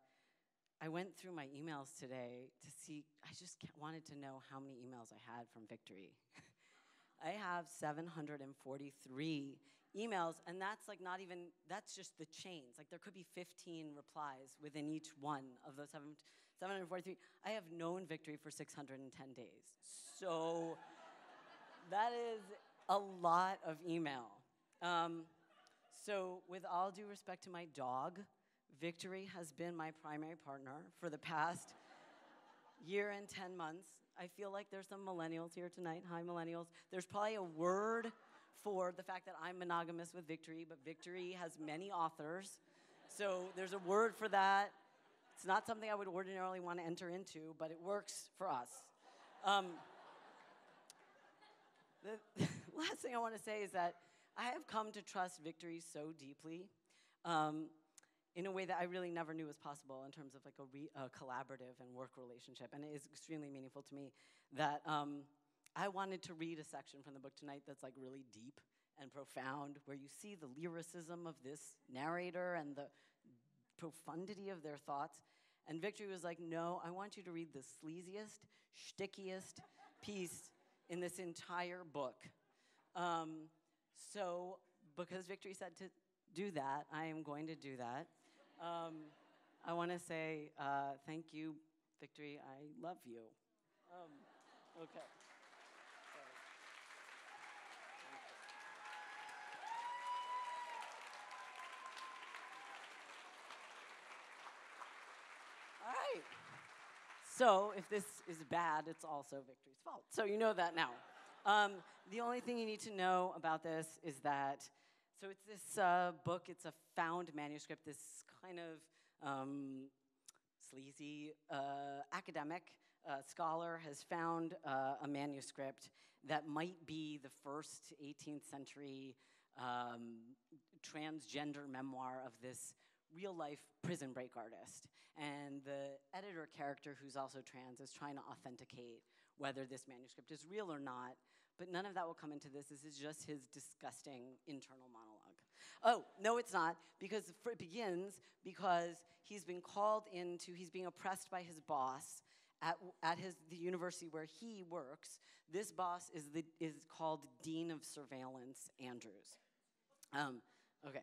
I went through my emails today to see, I just wanted to know how many emails I had from Victory. I have 743 emails, and that's like not even, that's just the chains. Like there could be 15 replies within each one of those seven, 743. I have known Victory for 610 days. So that is a lot of email. Um, so, with all due respect to my dog, Victory has been my primary partner for the past year and 10 months. I feel like there's some millennials here tonight. Hi, millennials. There's probably a word for the fact that I'm monogamous with Victory, but Victory has many authors. So there's a word for that. It's not something I would ordinarily want to enter into, but it works for us. Um, the last thing I want to say is that I have come to trust Victory so deeply. Um, in a way that I really never knew was possible in terms of like a, re- a collaborative and work relationship. And it is extremely meaningful to me that um, I wanted to read a section from the book tonight that's like really deep and profound, where you see the lyricism of this narrator and the profundity of their thoughts. And Victory was like, No, I want you to read the sleaziest, stickiest piece in this entire book. Um, so, because Victory said to do that, I am going to do that. Um, I want to say uh, thank you, Victory. I love you. Um, okay. All right. So if this is bad, it's also Victory's fault. So you know that now. Um, the only thing you need to know about this is that, so it's this uh, book, it's a found manuscript, this kind of um, sleazy uh, academic uh, scholar has found uh, a manuscript that might be the first 18th century um, transgender memoir of this real life prison break artist. And the editor character, who's also trans, is trying to authenticate whether this manuscript is real or not. But none of that will come into this. This is just his disgusting internal monologue. Oh, no, it's not, because it begins because he's been called into, he's being oppressed by his boss at, at his, the university where he works. This boss is, the, is called Dean of Surveillance Andrews. Um, okay.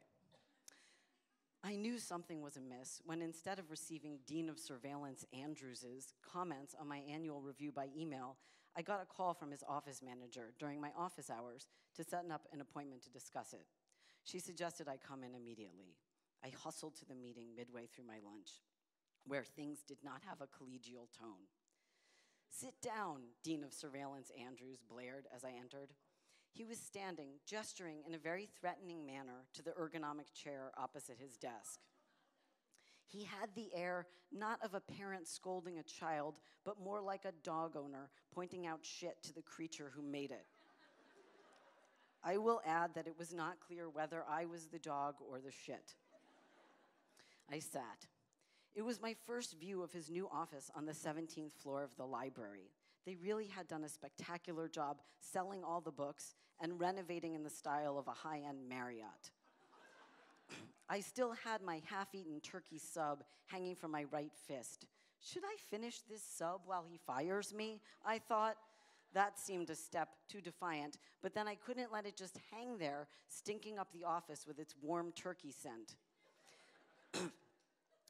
I knew something was amiss when instead of receiving Dean of Surveillance Andrews's comments on my annual review by email, I got a call from his office manager during my office hours to set up an appointment to discuss it. She suggested I come in immediately. I hustled to the meeting midway through my lunch, where things did not have a collegial tone. Sit down, Dean of Surveillance Andrews blared as I entered. He was standing, gesturing in a very threatening manner to the ergonomic chair opposite his desk. He had the air not of a parent scolding a child, but more like a dog owner pointing out shit to the creature who made it. I will add that it was not clear whether I was the dog or the shit. I sat. It was my first view of his new office on the 17th floor of the library. They really had done a spectacular job selling all the books and renovating in the style of a high end Marriott. I still had my half eaten turkey sub hanging from my right fist. Should I finish this sub while he fires me? I thought. That seemed a step too defiant, but then I couldn't let it just hang there, stinking up the office with its warm turkey scent.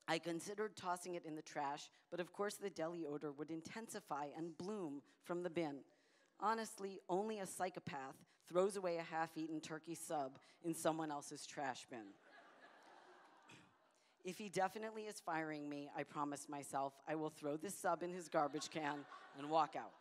I considered tossing it in the trash, but of course the deli odor would intensify and bloom from the bin. Honestly, only a psychopath throws away a half eaten turkey sub in someone else's trash bin. If he definitely is firing me, I promise myself I will throw this sub in his garbage can and walk out.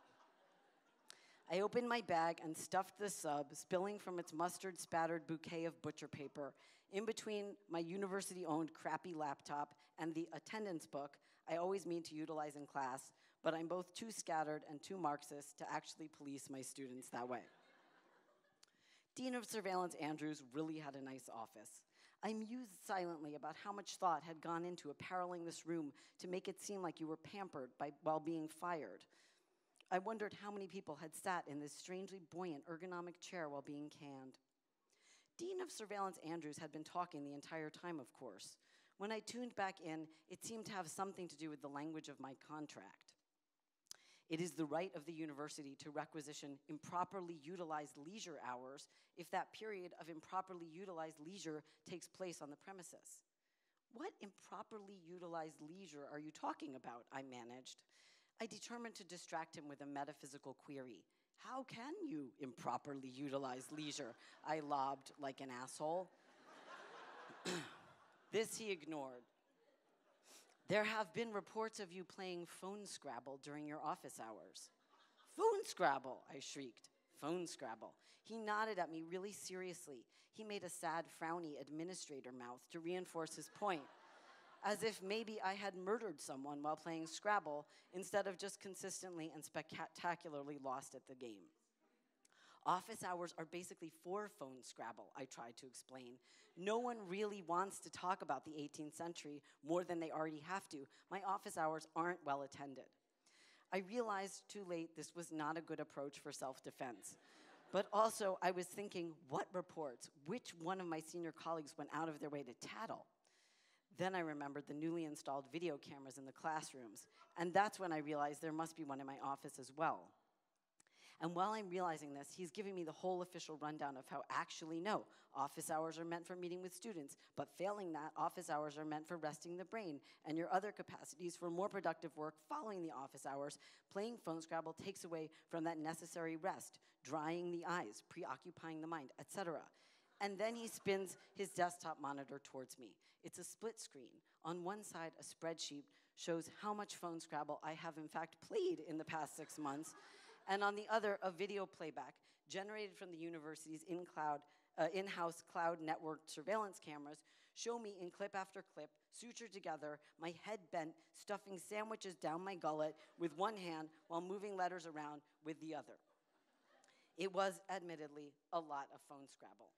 I opened my bag and stuffed the sub, spilling from its mustard spattered bouquet of butcher paper. In between my university owned crappy laptop and the attendance book I always mean to utilize in class, but I'm both too scattered and too Marxist to actually police my students that way. Dean of Surveillance Andrews really had a nice office. I mused silently about how much thought had gone into appareling this room to make it seem like you were pampered by, while being fired. I wondered how many people had sat in this strangely buoyant ergonomic chair while being canned. Dean of Surveillance Andrews had been talking the entire time, of course. When I tuned back in, it seemed to have something to do with the language of my contract. It is the right of the university to requisition improperly utilized leisure hours if that period of improperly utilized leisure takes place on the premises. What improperly utilized leisure are you talking about? I managed. I determined to distract him with a metaphysical query. How can you improperly utilize leisure? I lobbed like an asshole. this he ignored. There have been reports of you playing phone Scrabble during your office hours. Phone Scrabble, I shrieked. Phone Scrabble. He nodded at me really seriously. He made a sad, frowny administrator mouth to reinforce his point as if maybe I had murdered someone while playing Scrabble instead of just consistently and spectacularly lost at the game. Office hours are basically for phone Scrabble, I tried to explain. No one really wants to talk about the 18th century more than they already have to. My office hours aren't well attended. I realized too late this was not a good approach for self defense. But also, I was thinking, what reports? Which one of my senior colleagues went out of their way to tattle? Then I remembered the newly installed video cameras in the classrooms, and that's when I realized there must be one in my office as well. And while I'm realizing this, he's giving me the whole official rundown of how actually no, office hours are meant for meeting with students, but failing that, office hours are meant for resting the brain and your other capacities for more productive work following the office hours. Playing phone Scrabble takes away from that necessary rest, drying the eyes, preoccupying the mind, etc. And then he spins his desktop monitor towards me. It's a split screen. On one side, a spreadsheet shows how much phone Scrabble I have in fact played in the past six months, and on the other, a video playback generated from the university's in cloud, uh, in-house cloud networked surveillance cameras show me in clip after clip, sutured together, my head bent, stuffing sandwiches down my gullet with one hand while moving letters around with the other. It was admittedly a lot of phone Scrabble.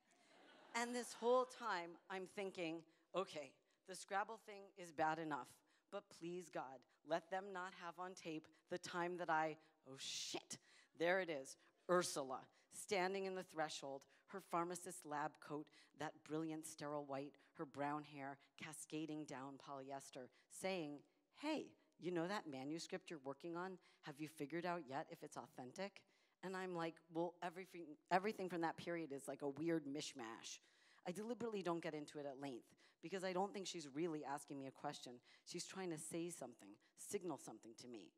And this whole time, I'm thinking, okay, the Scrabble thing is bad enough, but please, God, let them not have on tape the time that I, oh shit, there it is, Ursula, standing in the threshold, her pharmacist lab coat, that brilliant sterile white, her brown hair cascading down polyester, saying, hey, you know that manuscript you're working on? Have you figured out yet if it's authentic? And I'm like, well, everything, everything from that period is like a weird mishmash. I deliberately don't get into it at length because I don't think she's really asking me a question. She's trying to say something, signal something to me.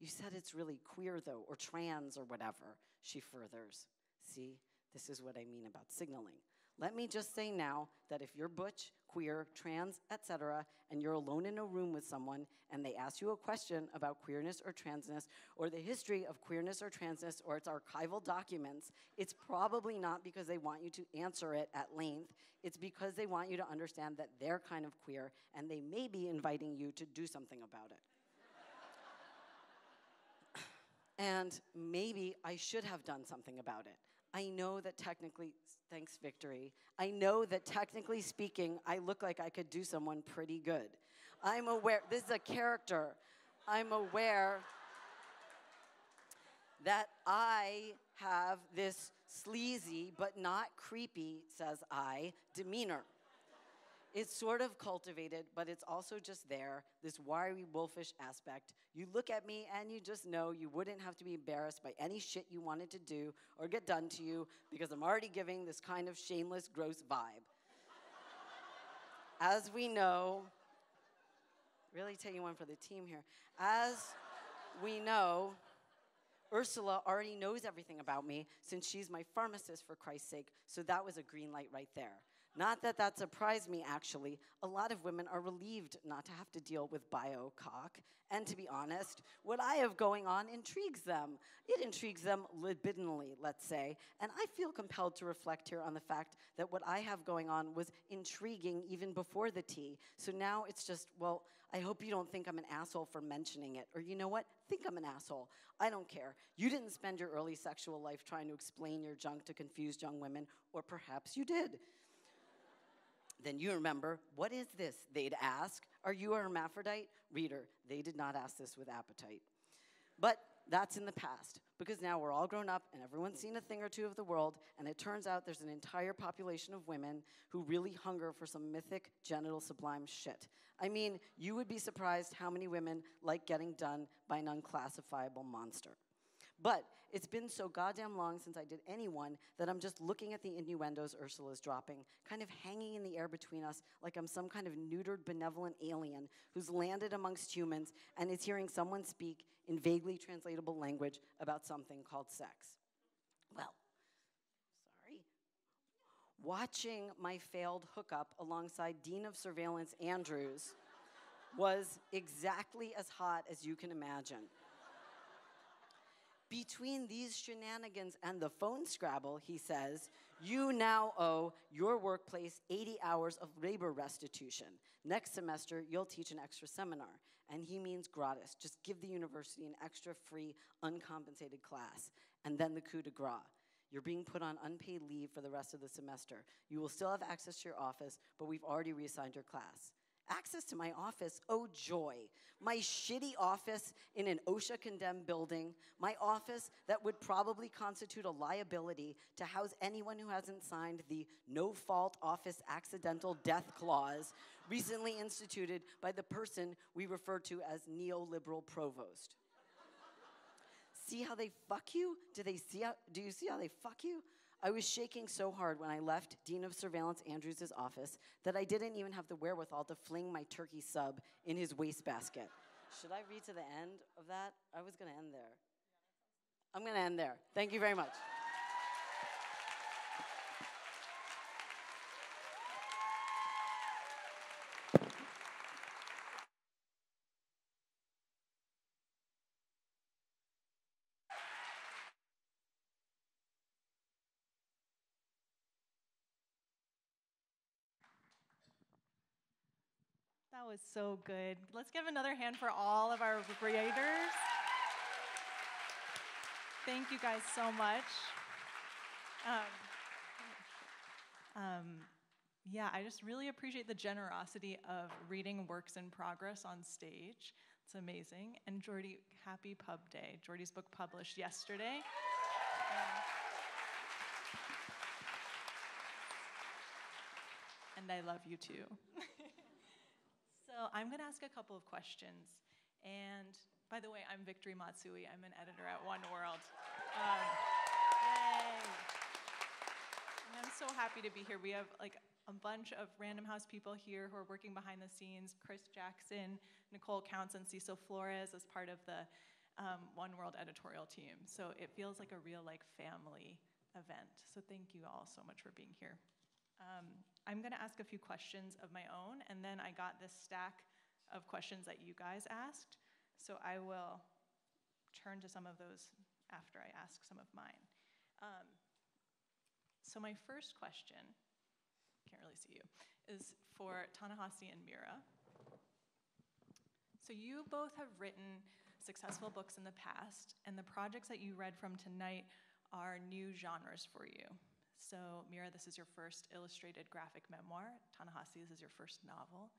You said it's really queer, though, or trans, or whatever, she furthers. See, this is what I mean about signaling. Let me just say now that if you're butch, queer, trans, etc., and you're alone in a room with someone and they ask you a question about queerness or transness or the history of queerness or transness or its archival documents, it's probably not because they want you to answer it at length. It's because they want you to understand that they're kind of queer and they may be inviting you to do something about it. And maybe I should have done something about it. I know that technically, thanks, Victory, I know that technically speaking, I look like I could do someone pretty good. I'm aware, this is a character. I'm aware that I have this sleazy but not creepy, says I, demeanor. It's sort of cultivated, but it's also just there, this wiry, wolfish aspect. You look at me and you just know you wouldn't have to be embarrassed by any shit you wanted to do or get done to you because I'm already giving this kind of shameless, gross vibe. As we know, really taking one for the team here, as we know, Ursula already knows everything about me since she's my pharmacist, for Christ's sake, so that was a green light right there. Not that that surprised me, actually. A lot of women are relieved not to have to deal with biocock. And to be honest, what I have going on intrigues them. It intrigues them libidinally, let's say. And I feel compelled to reflect here on the fact that what I have going on was intriguing even before the tea. So now it's just, well, I hope you don't think I'm an asshole for mentioning it. Or you know what? Think I'm an asshole. I don't care. You didn't spend your early sexual life trying to explain your junk to confused young women, or perhaps you did. Then you remember, what is this? They'd ask. Are you a hermaphrodite? Reader, they did not ask this with appetite. But that's in the past because now we're all grown up and everyone's seen a thing or two of the world, and it turns out there's an entire population of women who really hunger for some mythic genital sublime shit. I mean, you would be surprised how many women like getting done by an unclassifiable monster. But it's been so goddamn long since I did anyone that I'm just looking at the innuendos Ursula's dropping, kind of hanging in the air between us like I'm some kind of neutered benevolent alien who's landed amongst humans and is hearing someone speak in vaguely translatable language about something called sex. Well, sorry. Watching my failed hookup alongside Dean of Surveillance Andrews was exactly as hot as you can imagine. Between these shenanigans and the phone scrabble, he says, you now owe your workplace 80 hours of labor restitution. Next semester, you'll teach an extra seminar. And he means gratis. Just give the university an extra free, uncompensated class. And then the coup de grace. You're being put on unpaid leave for the rest of the semester. You will still have access to your office, but we've already reassigned your class. Access to my office, oh joy. My shitty office in an OSHA condemned building, my office that would probably constitute a liability to house anyone who hasn't signed the no fault office accidental death clause recently instituted by the person we refer to as neoliberal provost. see how they fuck you? Do they see how, do you see how they fuck you? I was shaking so hard when I left Dean of Surveillance Andrews' office that I didn't even have the wherewithal to fling my turkey sub in his wastebasket. Should I read to the end of that? I was going to end there. I'm going to end there. Thank you very much. Was so good. Let's give another hand for all of our creators. Thank you guys so much. Um, um, yeah, I just really appreciate the generosity of reading works in progress on stage. It's amazing. And Jordy, happy Pub Day. Jordy's book published yesterday. and I love you too. So I'm going to ask a couple of questions. And by the way, I'm Victory Matsui. I'm an editor at One World. Um, I'm so happy to be here. We have like a bunch of Random House people here who are working behind the scenes. Chris Jackson, Nicole Counts, and Cecil Flores as part of the um, One World editorial team. So it feels like a real like family event. So thank you all so much for being here. Um, I'm going to ask a few questions of my own, and then I got this stack of questions that you guys asked. So I will turn to some of those after I ask some of mine. Um, so my first question, can't really see you, is for Ta-Nehisi and Mira. So you both have written successful books in the past, and the projects that you read from tonight are new genres for you. So, Mira, this is your first illustrated graphic memoir. Ta-Nehisi, this is your first novel.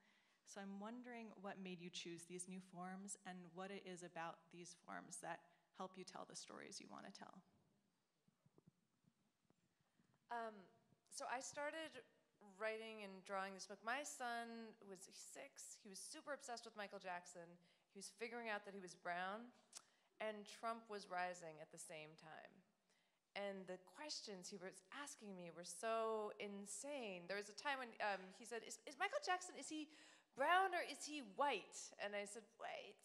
So, I'm wondering what made you choose these new forms and what it is about these forms that help you tell the stories you want to tell. Um, so, I started writing and drawing this book. My son was six, he was super obsessed with Michael Jackson. He was figuring out that he was brown, and Trump was rising at the same time and the questions he was asking me were so insane. There was a time when um, he said, is, is, Michael Jackson, is he brown or is he white? And I said, white,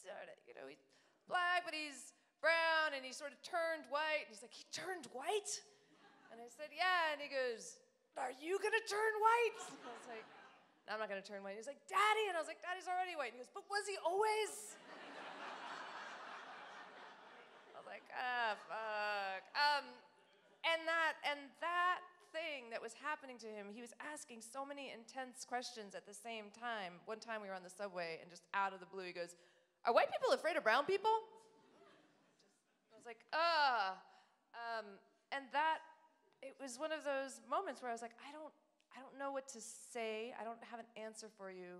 you know, he's black, but he's brown and he sort of turned white. And he's like, He turned white? And I said, Yeah. And he goes, Are you going to turn white? And I was like, no, I'm not going to turn white. He was like, Daddy. And I was like, Daddy's already white. And he goes, But was he always? I was like, Ah, fuck. Um, and that, and that thing that was happening to him, he was asking so many intense questions at the same time. One time we were on the subway, and just out of the blue, he goes, Are white people afraid of brown people? I was like, Ah. Um, and that, it was one of those moments where I was like, I don't, I don't know what to say. I don't have an answer for you.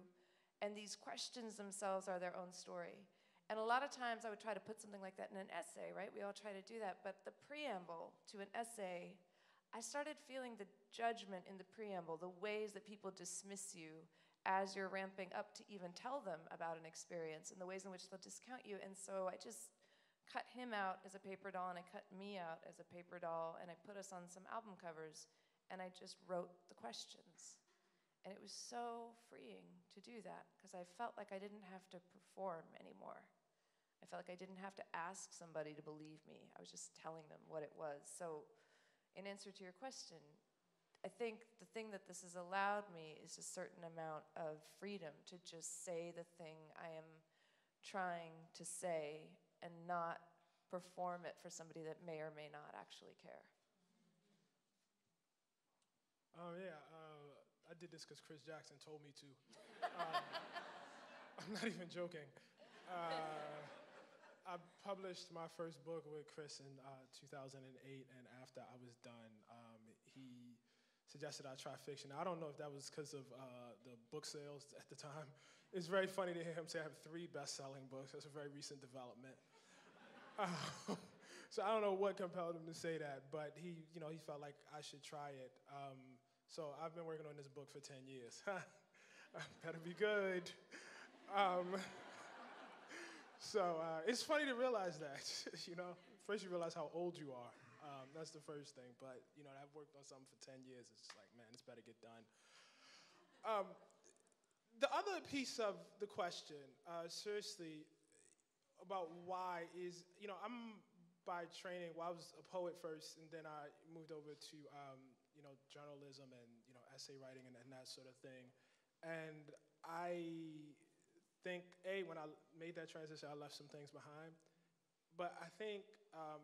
And these questions themselves are their own story. And a lot of times I would try to put something like that in an essay, right? We all try to do that. But the preamble to an essay, I started feeling the judgment in the preamble, the ways that people dismiss you as you're ramping up to even tell them about an experience, and the ways in which they'll discount you. And so I just cut him out as a paper doll, and I cut me out as a paper doll, and I put us on some album covers, and I just wrote the questions. And it was so freeing to do that because I felt like I didn't have to perform anymore. I felt like I didn't have to ask somebody to believe me. I was just telling them what it was. So, in answer to your question, I think the thing that this has allowed me is a certain amount of freedom to just say the thing I am trying to say and not perform it for somebody that may or may not actually care. Oh yeah, uh, I did this because Chris Jackson told me to. Um, I'm not even joking. Uh, I published my first book with Chris in uh, 2008, and after I was done, um, he suggested I try fiction. I don't know if that was because of uh, the book sales at the time. It's very funny to hear him say I have three best-selling books. That's a very recent development. Uh, so I don't know what compelled him to say that, but he, you know, he felt like I should try it. Um, so I've been working on this book for 10 years. Better be good. So uh, it's funny to realize that, you know. First you realize how old you are. Um, that's the first thing. But, you know, I've worked on something for 10 years. It's like, man, this better get done. Um, the other piece of the question, uh, seriously, about why is, you know, I'm by training, well, I was a poet first, and then I moved over to, um, you know, journalism and, you know, essay writing and, and that sort of thing. And I think, A, when I made that transition, I left some things behind. But I think um,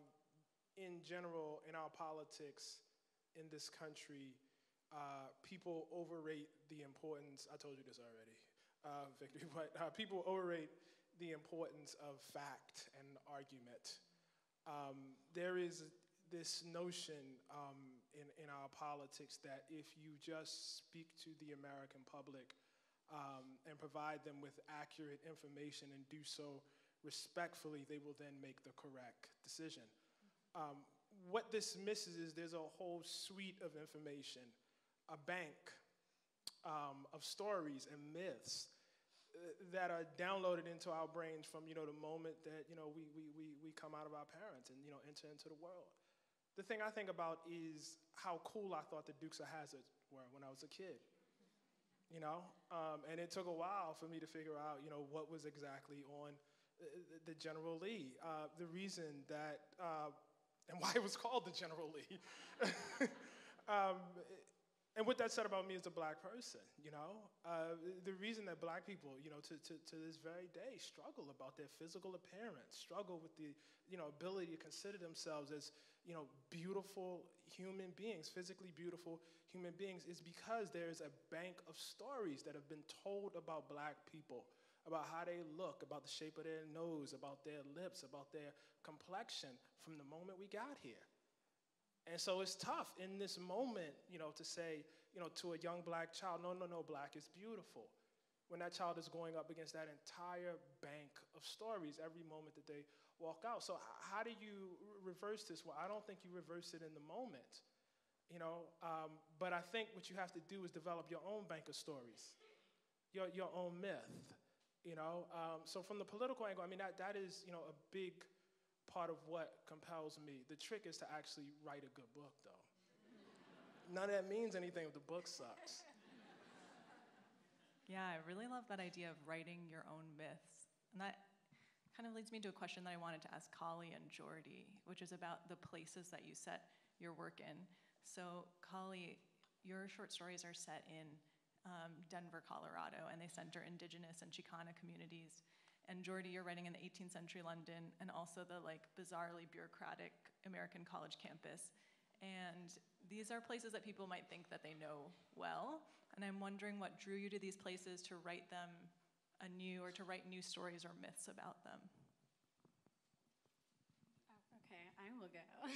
in general, in our politics in this country, uh, people overrate the importance, I told you this already, uh, Victory, but uh, people overrate the importance of fact and argument. Um, there is this notion um, in, in our politics that if you just speak to the American public um, and provide them with accurate information and do so respectfully, they will then make the correct decision. Um, what this misses is there's a whole suite of information, a bank um, of stories and myths that are downloaded into our brains from you know the moment that you know we, we, we, we come out of our parents and you know enter into the world the thing i think about is how cool i thought the dukes of hazzard were when i was a kid you know um, and it took a while for me to figure out you know what was exactly on the, the general lee. Uh, the reason that uh, and why it was called the general lee. Um, and what that said about me as a black person, you know, uh, the reason that black people, you know, to, to, to this very day struggle about their physical appearance, struggle with the, you know, ability to consider themselves as, you know, beautiful human beings, physically beautiful human beings, is because there's a bank of stories that have been told about black people, about how they look, about the shape of their nose, about their lips, about their complexion from the moment we got here. And so it's tough in this moment, you know, to say, you know, to a young black child, no, no, no, black is beautiful. When that child is going up against that entire bank of stories every moment that they walk out. So how do you reverse this? Well, I don't think you reverse it in the moment, you know. Um, but I think what you have to do is develop your own bank of stories, your your own myth, you know. Um, so from the political angle, I mean that that is you know a big part of what compels me. The trick is to actually write a good book, though. None of that means anything if the book sucks. Yeah, I really love that idea of writing your own myths. And that kind of leads me to a question that I wanted to ask Kali and Jordy, which is about the places that you set your work in. So, Kali, your short stories are set in um, Denver, Colorado, and they center indigenous and Chicana communities. And Jordy, you're writing in the 18th century London and also the like bizarrely bureaucratic American college campus. And these are places that people might think that they know well. And I'm wondering what drew you to these places to write them anew or to write new stories or myths about them. Okay, I will go.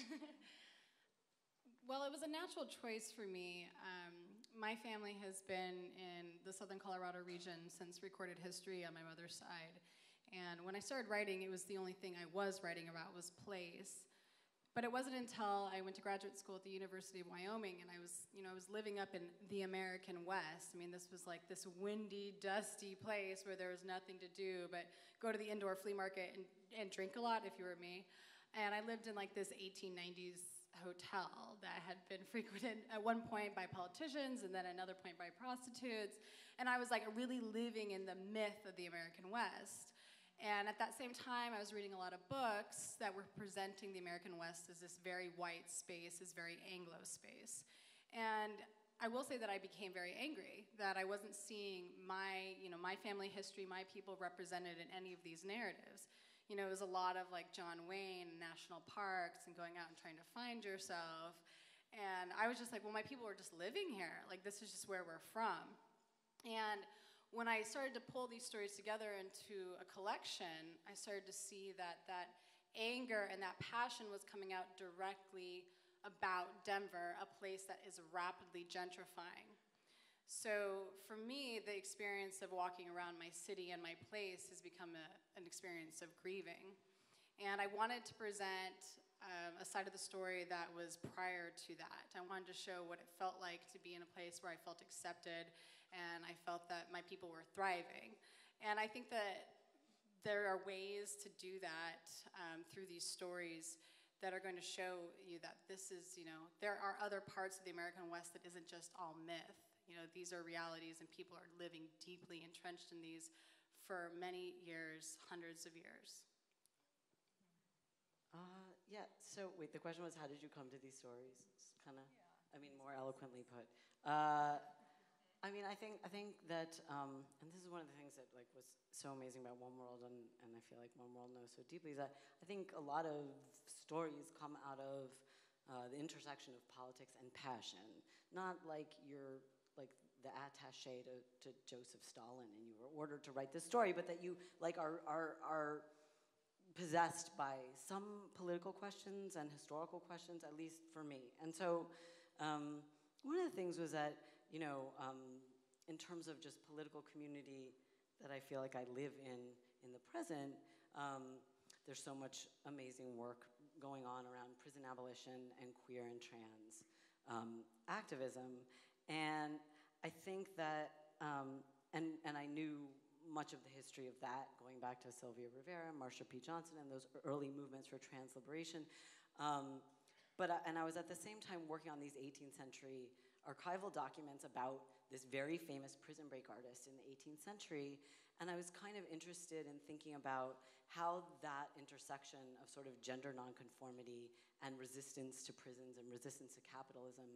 well, it was a natural choice for me. Um, my family has been in the southern Colorado region since recorded history on my mother's side. And when I started writing, it was the only thing I was writing about was place. But it wasn't until I went to graduate school at the University of Wyoming and I was, you know, I was living up in the American West. I mean, this was like this windy, dusty place where there was nothing to do but go to the indoor flea market and, and drink a lot if you were me. And I lived in like this 1890s hotel that had been frequented at one point by politicians and then another point by prostitutes. And I was like really living in the myth of the American West. And at that same time, I was reading a lot of books that were presenting the American West as this very white space, this very Anglo space. And I will say that I became very angry that I wasn't seeing my, you know, my family history, my people represented in any of these narratives. You know, it was a lot of like John Wayne, national parks, and going out and trying to find yourself. And I was just like, well, my people are just living here. Like, this is just where we're from. And when I started to pull these stories together into a collection, I started to see that that anger and that passion was coming out directly about Denver, a place that is rapidly gentrifying. So for me, the experience of walking around my city and my place has become a, an experience of grieving. And I wanted to present um, a side of the story that was prior to that. I wanted to show what it felt like to be in a place where I felt accepted and I felt that my people were thriving. And I think that there are ways to do that um, through these stories that are going to show you that this is, you know, there are other parts of the American West that isn't just all myth. You know, these are realities and people are living deeply entrenched in these for many years, hundreds of years. Uh, yeah, so wait, the question was how did you come to these stories? Kind of, yeah. I mean, more eloquently put. Uh, I mean, I think I think that, um, and this is one of the things that like was so amazing about One World, and, and I feel like One World knows so deeply is that I think a lot of stories come out of uh, the intersection of politics and passion, not like you're like the attaché to, to Joseph Stalin and you were ordered to write this story, but that you like are are are possessed by some political questions and historical questions, at least for me. And so, um, one of the things was that you know, um, in terms of just political community that I feel like I live in in the present, um, there's so much amazing work going on around prison abolition and queer and trans um, activism. And I think that, um, and, and I knew much of the history of that going back to Sylvia Rivera, Marsha P. Johnson, and those early movements for trans liberation. Um, but, and I was at the same time working on these 18th century archival documents about this very famous prison break artist in the 18th century. And I was kind of interested in thinking about how that intersection of sort of gender nonconformity and resistance to prisons and resistance to capitalism,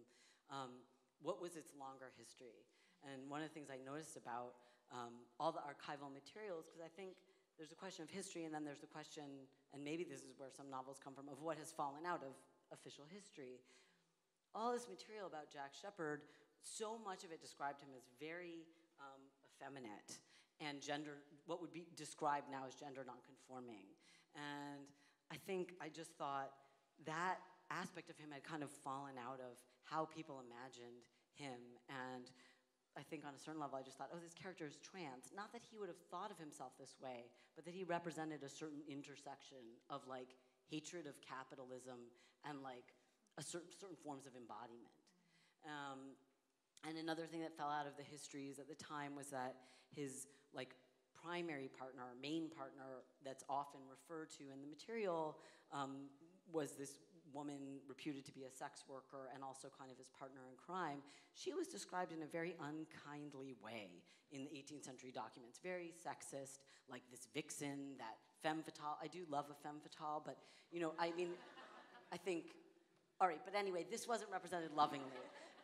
um, what was its longer history? And one of the things I noticed about um, all the archival materials, because I think there's a question of history, and then there's the question, and maybe this is where some novels come from, of what has fallen out of official history all this material about Jack Sheppard, so much of it described him as very um, effeminate and gender, what would be described now as gender nonconforming. And I think I just thought that aspect of him had kind of fallen out of how people imagined him. And I think on a certain level, I just thought, oh, this character is trans. Not that he would have thought of himself this way, but that he represented a certain intersection of like hatred of capitalism and like a certain, certain forms of embodiment. Um, and another thing that fell out of the histories at the time was that his like primary partner, main partner, that's often referred to in the material, um, was this woman reputed to be a sex worker and also kind of his partner in crime, she was described in a very unkindly way in the 18th century documents. Very sexist, like this vixen, that femme fatale. I do love a femme fatale, but you know, I mean, I think, all right, but anyway, this wasn't represented lovingly.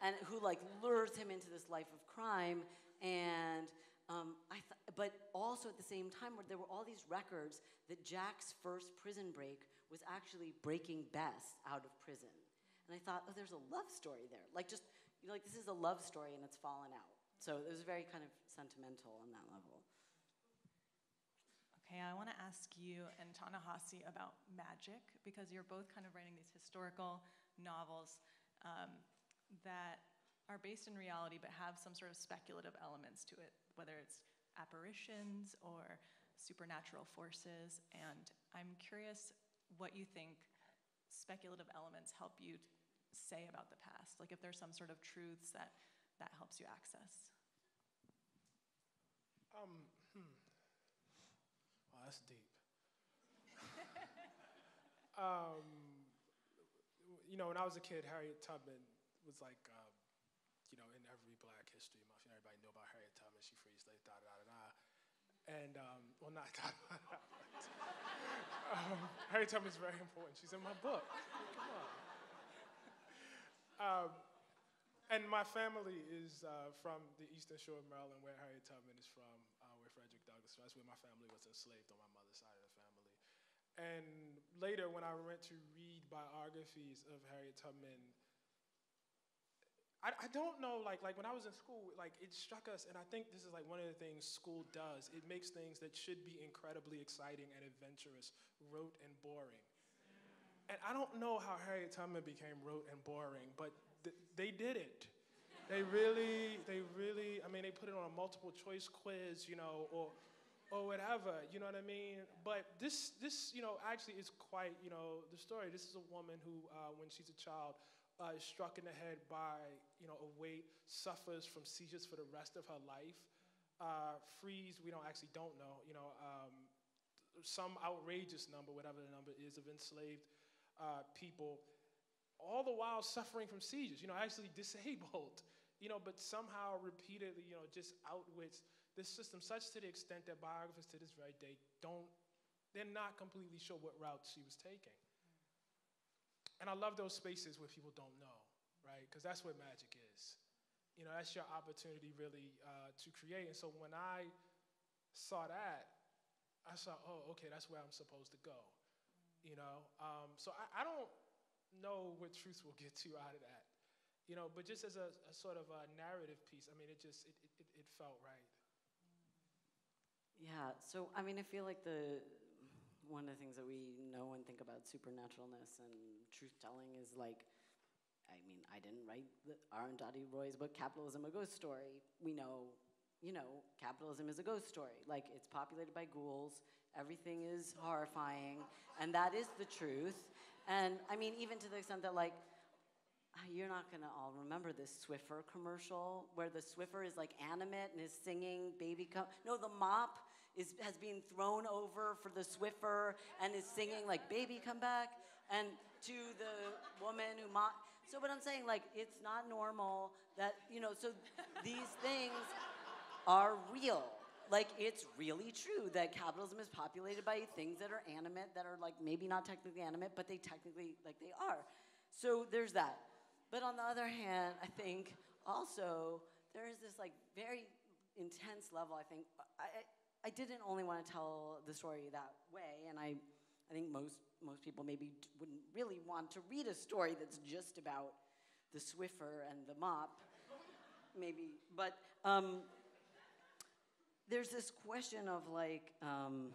And who like lures him into this life of crime and um, I th- but also at the same time, where there were all these records that Jack's first prison break was actually breaking Bess out of prison. And I thought, oh, there's a love story there. Like, just, you know, like this is a love story and it's fallen out. So it was very kind of sentimental on that level. Okay, I want to ask you and Ta-Nehisi about magic because you're both kind of writing these historical novels um, that are based in reality but have some sort of speculative elements to it, whether it's apparitions or supernatural forces. And I'm curious what you think speculative elements help you say about the past. Like if there's some sort of truths that that helps you access. Um, hmm. Oh, that's deep. um, you know, when I was a kid, Harriet Tubman was like uh, you know, in every black history month, you know, everybody knew about Harriet Tubman, she freed slaves, da da da da. And, um, well, not da da da. um, Harriet Tubman is very important. She's in my book. Um, and my family is uh, from the Eastern Shore of Maryland, where Harriet Tubman is from, uh, where Frederick Douglass. That's where my family was enslaved on my mother's side of the family. And later, when I went to read biographies of Harriet Tubman, I, I don't know, like, like when I was in school, like it struck us, and I think this is like one of the things school does. It makes things that should be incredibly exciting and adventurous rote and boring. And I don't know how Harriet Tubman became rote and boring, but th- they did it. They really, they really, I mean, they put it on a multiple choice quiz, you know, or, or whatever, you know what I mean? But this, this, you know, actually is quite, you know, the story. This is a woman who, uh, when she's a child, uh, is struck in the head by you know, a weight, suffers from seizures for the rest of her life. Uh, frees, we don't actually don't know, you know, um, some outrageous number, whatever the number is, of enslaved uh, people, all the while suffering from seizures, you know, actually disabled, you know, but somehow repeatedly, you know, just outwits this system, such to the extent that biographers to this very day don't, they're not completely sure what route she was taking. And I love those spaces where people don't know, right? Because that's what magic is. You know, that's your opportunity really uh, to create. And so when I saw that, I saw, oh, okay, that's where I'm supposed to go. You know, um, so I, I, don't know what truth will get you out of that. You know, but just as a, a sort of a narrative piece, I mean, it just it, it, it felt right. Yeah. So I mean, I feel like the one of the things that we know and think about supernaturalness and truth telling is like, I mean, I didn't write Arundhati Roy's book, Capitalism, a Ghost Story. We know, you know, capitalism is a ghost story. Like, it's populated by ghouls, everything is horrifying, and that is the truth. And I mean, even to the extent that, like, you're not gonna all remember this Swiffer commercial where the Swiffer is like animate and is singing Baby Come. No, the mop is, has been thrown over for the Swiffer and is singing like "Baby, come back," and to the woman who mo- So, what I'm saying, like, it's not normal that you know. So, these things are real. Like, it's really true that capitalism is populated by things that are animate, that are like maybe not technically animate, but they technically like they are. So there's that. But on the other hand, I think also there is this like very intense level. I think I, I didn't only want to tell the story that way, and I, I think most, most people maybe wouldn't really want to read a story that's just about the Swiffer and the mop, maybe. But um, there's this question of like um,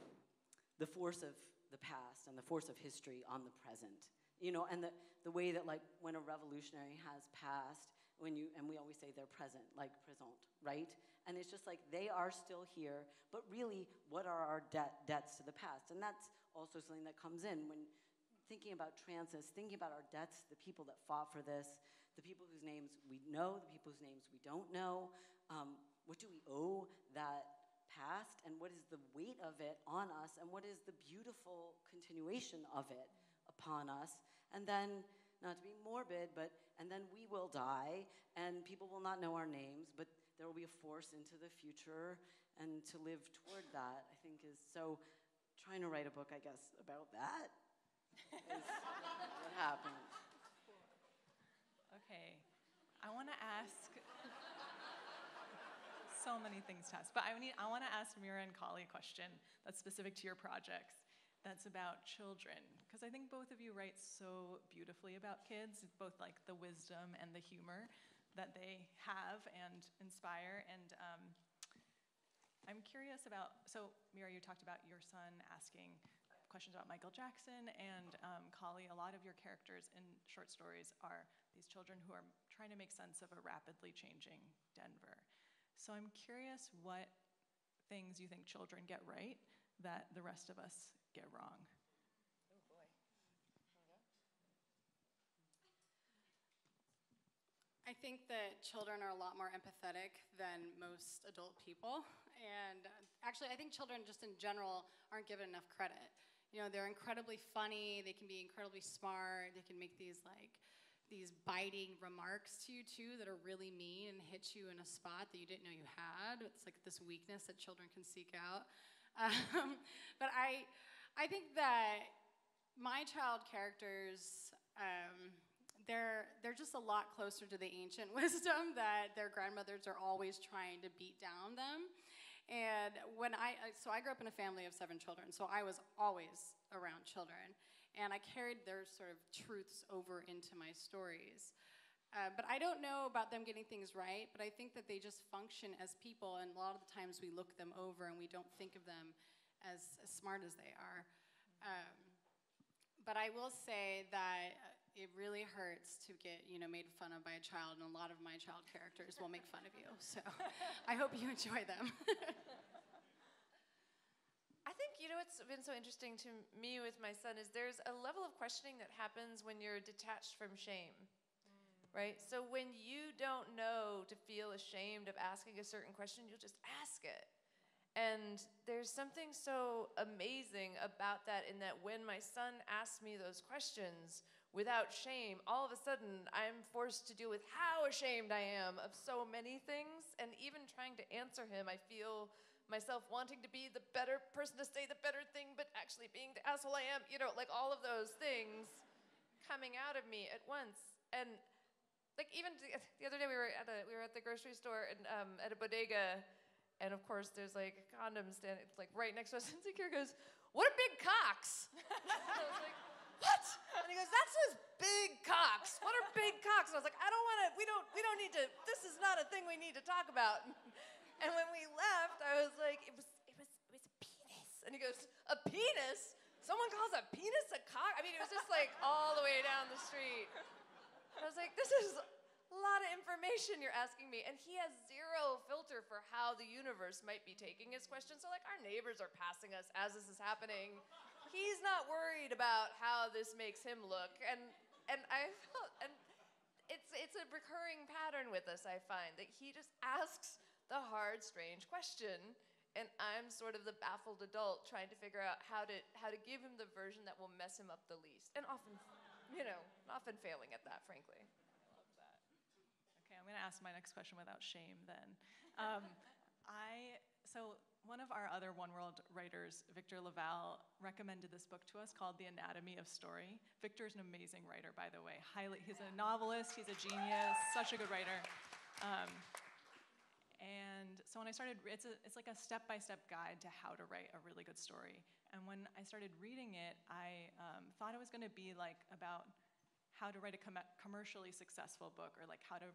the force of the past and the force of history on the present, you know, and the, the way that like when a revolutionary has passed, when you, and we always say they're present, like présent, right? And it's just like they are still here, but really, what are our debt, debts to the past? And that's also something that comes in when thinking about transness, thinking about our debts, the people that fought for this, the people whose names we know, the people whose names we don't know. Um, what do we owe that past, and what is the weight of it on us, and what is the beautiful continuation of it upon us? And then, not to be morbid, but, and then we will die, and people will not know our names, but there will be a force into the future, and to live toward that, I think, is so. Trying to write a book, I guess, about that is what happened. Okay, I want to ask so many things to ask, but I, I want to ask Mira and Kali a question that's specific to your projects. That's about children, because I think both of you write so beautifully about kids, both like the wisdom and the humor that they have and inspire. And um, I'm curious about. So, Mira, you talked about your son asking questions about Michael Jackson, and um, Kali, a lot of your characters in short stories are these children who are trying to make sense of a rapidly changing Denver. So I'm curious what things you think children get right that the rest of us get wrong. I think that children are a lot more empathetic than most adult people. And actually, I think children, just in general, aren't given enough credit. You know, they're incredibly funny, they can be incredibly smart, they can make these like these biting remarks to you too that are really mean and hit you in a spot that you didn't know you had. It's like this weakness that children can seek out. Um, but I, I think that my child characters, um, they're, they're just a lot closer to the ancient wisdom that their grandmothers are always trying to beat down them. And when I, so I grew up in a family of seven children, so I was always around children. And I carried their sort of truths over into my stories. Uh, but I don't know about them getting things right, but I think that they just function as people, and a lot of the times we look them over and we don't think of them as, as smart as they are. Um, but I will say that it really hurts to get you know made fun of by a child, and a lot of my child characters will make fun of you. So I hope you enjoy them. I think you know what's been so interesting to me with my son is there's a level of questioning that happens when you're detached from shame. Right? So when you don't know to feel ashamed of asking a certain question, you'll just ask it. And there's something so amazing about that in that when my son asks me those questions without shame, all of a sudden I'm forced to deal with how ashamed I am of so many things. And even trying to answer him, I feel myself wanting to be the better person to say the better thing, but actually being the asshole I am, you know, like all of those things coming out of me at once. And like even the other day we were at a we were at the grocery store and um, at a bodega, and of course there's like condoms standing it's like right next to us, and Zakir goes, "What a big cocks?" I was like, "What?" And he goes, "That's his big cocks. What are big cocks?" And I was like, "I don't want to. We don't. We don't need to. This is not a thing we need to talk about." And when we left, I was like, it was, it was, it was a penis. And he goes, a penis? Someone calls a penis a cock? I mean, it was just like all the way down the street. And I was like, this is a lot of information you're asking me. And he has zero filter for how the universe might be taking his question. So, like, our neighbors are passing us as this is happening. He's not worried about how this makes him look. And, and I felt, and it's, it's a recurring pattern with us, I find, that he just asks the hard, strange question. And I'm sort of the baffled adult trying to figure out how to, how to give him the version that will mess him up the least. And often, you know, often failing at that, frankly. I love that. Okay, I'm going to ask my next question without shame then. Um, I so one of our other One World writers, Victor LaValle, recommended this book to us called The Anatomy of Story. Victor is an amazing writer, by the way. Highly, he's a novelist. He's a genius. Such a good writer. Um, and so when I started, it's, a, it's like a step-by-step guide to how to write a really good story. And when I started reading it, I um, thought it was going to be like about how to write a com- commercially successful book or like how to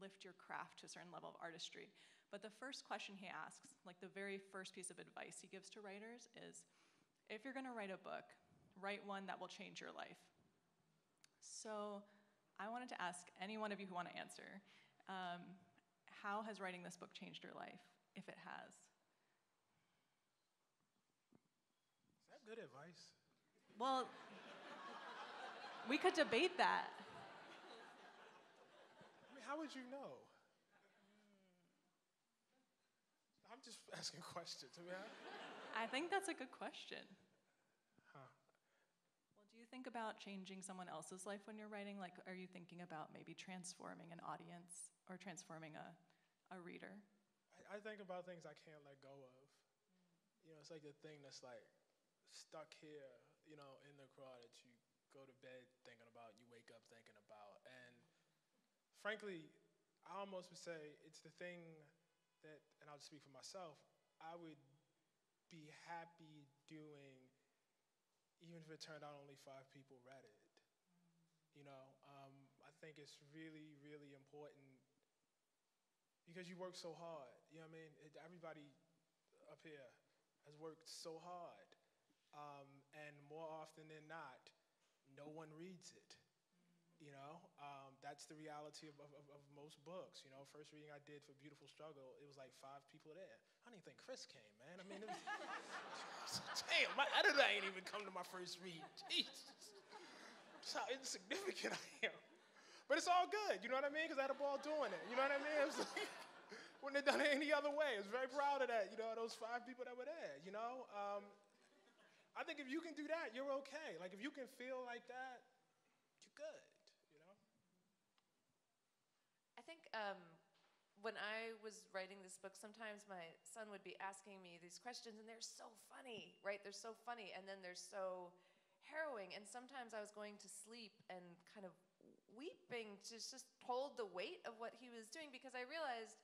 lift your craft to a certain level of artistry. But the first question he asks, like the very first piece of advice he gives to writers is, if you're going to write a book, write one that will change your life. So I wanted to ask any one of you who want to answer, um, how has writing this book changed your life, if it has? Is that good advice? Well, we could debate that. How would you know? I'm just asking questions. I mean, I, I think that's a good question. huh. Well, do you think about changing someone else's life when you're writing? Like, are you thinking about maybe transforming an audience or transforming a, a reader? I, I think about things I can't let go of. You know, it's like the thing that's like stuck here, you know, in the craw that you go to bed thinking about, you wake up thinking about. And frankly, I almost would say it's the thing that, and I'll just speak for myself, I would be happy doing even if it turned out only five people read it. You know, um, I think it's really, really important because you work so hard. You know what I mean? It, everybody up here has worked so hard. Um, and more often than not, no one reads it. You know, um, that's the reality of, of, of, most books. You know, first reading I did for Beautiful Struggle, it was like five people there. I don't even think Chris came, man. I mean, it was, damn, my editor ain't even come to my first read. Jesus. That's how insignificant I am. But it's all good, you know what I mean? Because I had a ball doing it. You know what I mean? It was like, wouldn't have done it any other way. I was very proud of that, you know, those five people that were there, you know? Um, I think if you can do that, you're okay. Like, if you can feel like that, you're good. think um, when I was writing this book, sometimes my son would be asking me these questions, and they're so funny, right? They're so funny, and then they're so harrowing. And sometimes I was going to sleep and kind of weeping to just hold the weight of what he was doing because I realized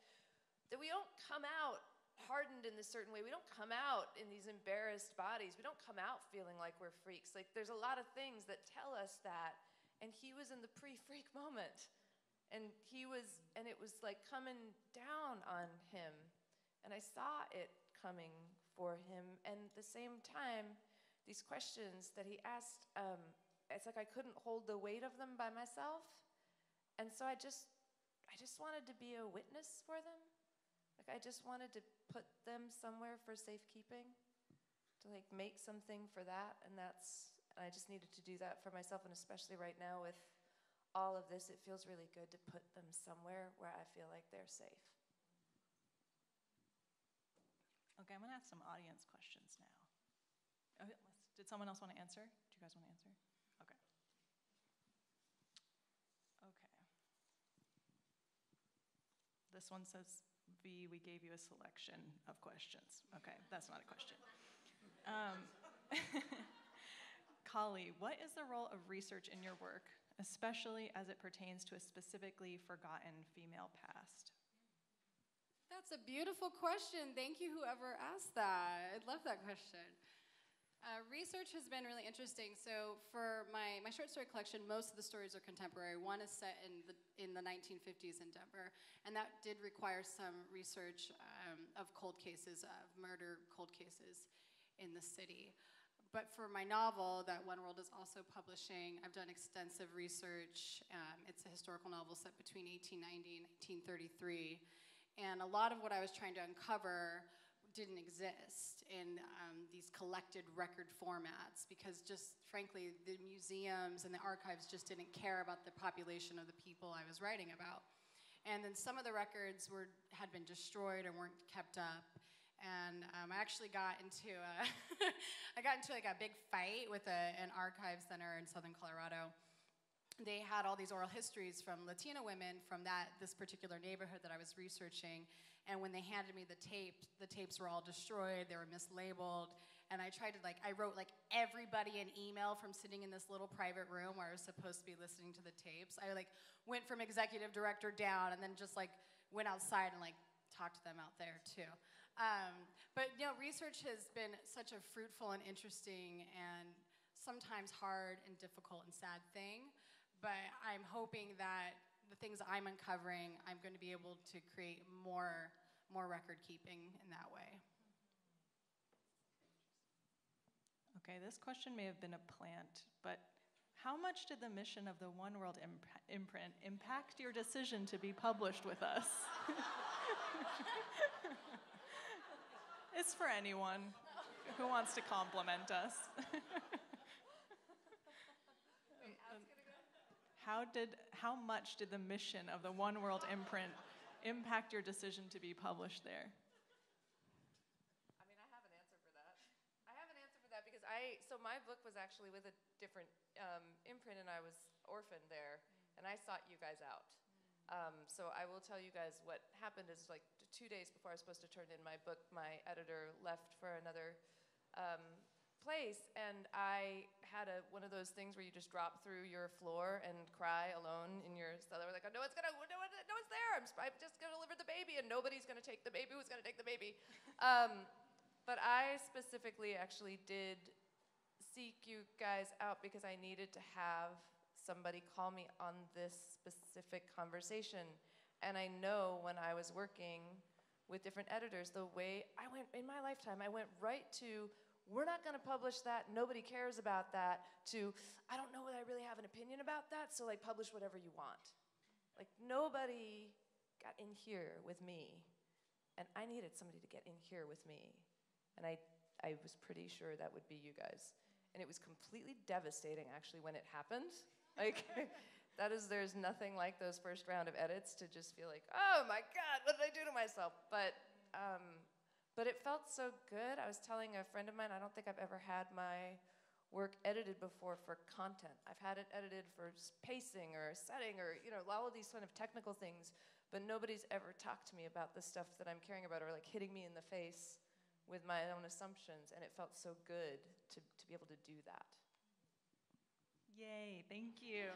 that we don't come out hardened in this certain way. We don't come out in these embarrassed bodies. We don't come out feeling like we're freaks. Like there's a lot of things that tell us that. And he was in the pre freak moment and he was and it was like coming down on him. And i saw it coming for him. And at the same time these questions that he asked um, it's like i couldn't hold the weight of them by myself. And so i just i just wanted to be a witness for them. Like i just wanted to put them somewhere for safekeeping to like make something for that. And that's and i just needed to do that for myself and especially right now with all of this, it feels really good to put them somewhere where I feel like they're safe. Okay, I'm going to ask some audience questions now. Oh, did someone else want to answer? Do you guys want to answer? Okay. Okay. This one says, V, we gave you a selection of questions. Okay, that's not a question. Um, Kali, what is the role of research in your work? Especially as it pertains to a specifically forgotten female past? That's a beautiful question. Thank you, whoever asked that. I love that question. Uh, research has been really interesting. So for my, my short story collection, most of the stories are contemporary. One is set in the, in the 1950s in Denver, and that did require some research um, of cold cases, of murder cold cases in the city. But for my novel that One World is also publishing, I've done extensive research. Um, it's a historical novel set between 1890 and 1833. And a lot of what I was trying to uncover didn't exist in um, these collected record formats because just frankly the museums and the archives just didn't care about the population of the people I was writing about. And then some of the records were, had been destroyed or weren't kept up and um, I actually got into a I got into like a big fight with a, an archive center in Southern Colorado. They had all these oral histories from Latina women from that this particular neighborhood that I was researching, and when they handed me the tape, the tapes were all destroyed. They were mislabeled, and I tried to like I wrote like everybody an email from sitting in this little private room where I was supposed to be listening to the tapes. I like went from executive director down, and then just like went outside and like talked to them out there too. Um, but you know, research has been such a fruitful and interesting and sometimes hard and difficult and sad thing. But I'm hoping that the things I'm uncovering, I'm going to be able to create more, more record keeping in that way. Okay, this question may have been a plant, but how much did the mission of the One World imp- imprint impact your decision to be published with us? It's for anyone who wants to compliment us. how did how much did the mission of the One World imprint impact your decision to be published there? I mean, I have an answer for that. I have an answer for that because I so my book was actually with a different um, imprint, and I was orphaned there, and I sought you guys out. Um, so I will tell you guys what happened is like two days before I was supposed to turn in my book, my editor left for another um, place, and I had a one of those things where you just drop through your floor and cry alone in your cellar. Like, oh, no one's gonna, no, one, no one's there. I'm, I'm just gonna deliver the baby, and nobody's gonna take the baby. Who's gonna take the baby? Um, but I specifically actually did seek you guys out because I needed to have somebody call me on this specific conversation. And I know when I was working with different editors, the way I went in my lifetime, I went right to, we're not going to publish that, nobody cares about that, to, I don't know that I really have an opinion about that, so like publish whatever you want. Like nobody got in here with me, and I needed somebody to get in here with me. And I, I was pretty sure that would be you guys. And it was completely devastating actually when it happened. Like, that is, there's nothing like those first round of edits to just feel like, oh my God, what did I do to myself? But, um, but it felt so good. I was telling a friend of mine, I don't think I've ever had my work edited before for content. I've had it edited for pacing or setting or, you know, all of these kind of technical things, but nobody's ever talked to me about the stuff that I'm caring about or like hitting me in the face with my own assumptions, and it felt so good to, to be able to do that. Yay, thank you.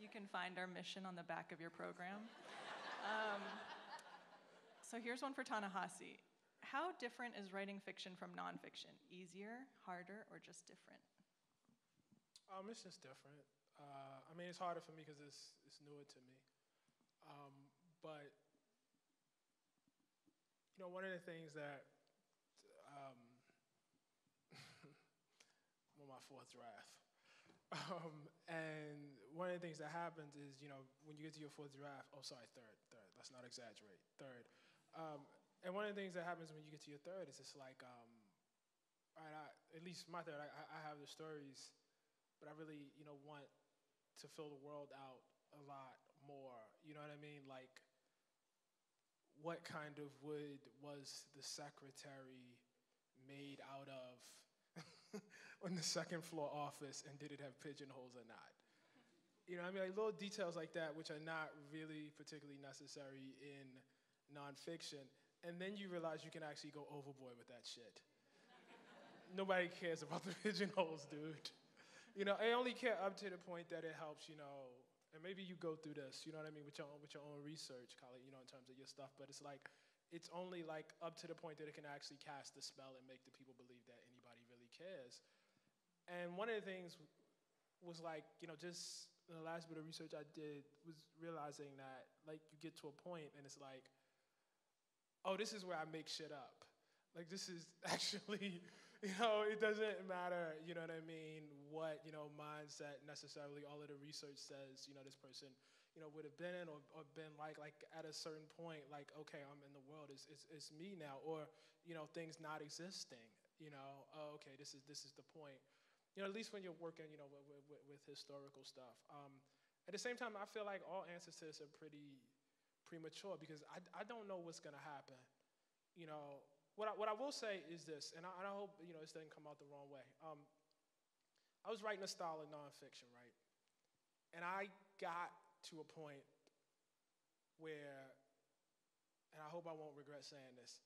you can find our mission on the back of your program. Um, so here's one for Ta-Nehisi. How different is writing fiction from nonfiction? Easier, harder, or just different? Um, it's just different. Uh, I mean, it's harder for me because it's it's newer to me. Um, but you know, one of the things that um, Fourth draft, um, and one of the things that happens is, you know, when you get to your fourth draft. Oh, sorry, third, third. Let's not exaggerate. Third. Um, and one of the things that happens when you get to your third is it's like, um, I, at least my third, I I have the stories but I really, you know, want to fill the world out a lot more. You know what I mean? Like, what kind of wood was the secretary made out of on the second floor office, and did it have pigeonholes or not? You know, I mean, like little details like that, which are not really particularly necessary in nonfiction, and then you realize you can actually go overboard with that shit. Nobody cares about the pigeonholes, dude. You know, I only care up to the point that it helps, you know, and maybe you go through this, you know what I mean, with your own, with your own research, Kali, you know, in terms of your stuff, but it's like, it's only like up to the point that it can actually cast the spell and make the people believe that anybody really cares. And one of the things was like, you know, just the last bit of research I did was realizing that like you get to a point and it's like, oh, this is where I make shit up. Like this is actually, you know, it doesn't matter, you know what I mean, what, you know, mindset necessarily all of the research says, you know, this person, you know, would have been in or, or been like, like at a certain point, like, okay, I'm in the world, it's, it's, it's me now, or, you know, things not existing, you know, oh, okay, this is, this is the point. You know, at least when you're working, you know, with, with, with historical stuff. Um, at the same time, I feel like all answers to this are pretty premature because I, I don't know what's going to happen. You know, what I, what I will say is this, and I, and I hope, you know, this doesn't come out the wrong way. Um, I was writing a style of nonfiction, right? And I got to a point where, and I hope I won't regret saying this,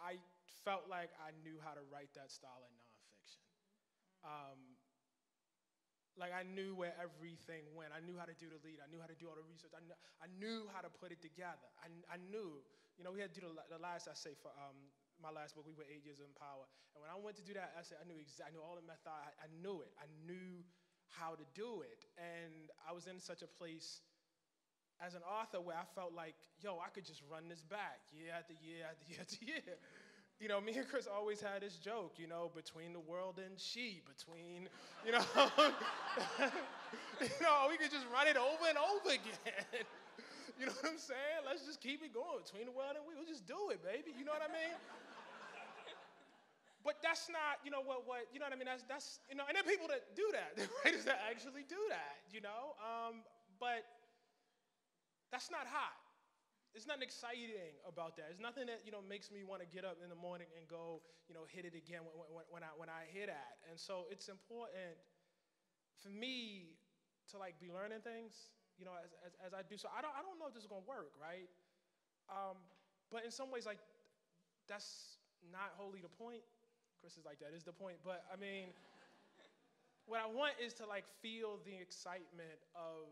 I felt like I knew how to write that style of nonfiction. Um, like I knew where everything went. I knew how to do the lead. I knew how to do all the research. I knew, I knew how to put it together. I, I knew, you know, we had to do the, the last essay for um, my last book. We were eight years in power. And when I went to do that essay, I knew exactly, I knew all the method. I, I knew it. I knew how to do it. And I was in such a place as an author where I felt like, yo, I could just run this back year after year after year after year. You know, me and Chris always had this joke, you know, between the world and she, between, you know, you know, we could just run it over and over again. you know what I'm saying? Let's just keep it going between the world and we. We'll just do it, baby. You know what I mean? But that's not, you know what, what, you know what I mean? That's, that's, you know, and there are people that do that, are writers that actually do that, you know? Um, but that's not hot. There's nothing exciting about that. It's nothing that you know makes me want to get up in the morning and go, you know, hit it again when, when, when I when I hear that. And so it's important for me to like be learning things, you know, as, as, as I do. So I don't I don't know if this is gonna work, right? Um, but in some ways, like that's not wholly the point. Chris is like that is the point. But I mean, what I want is to like feel the excitement of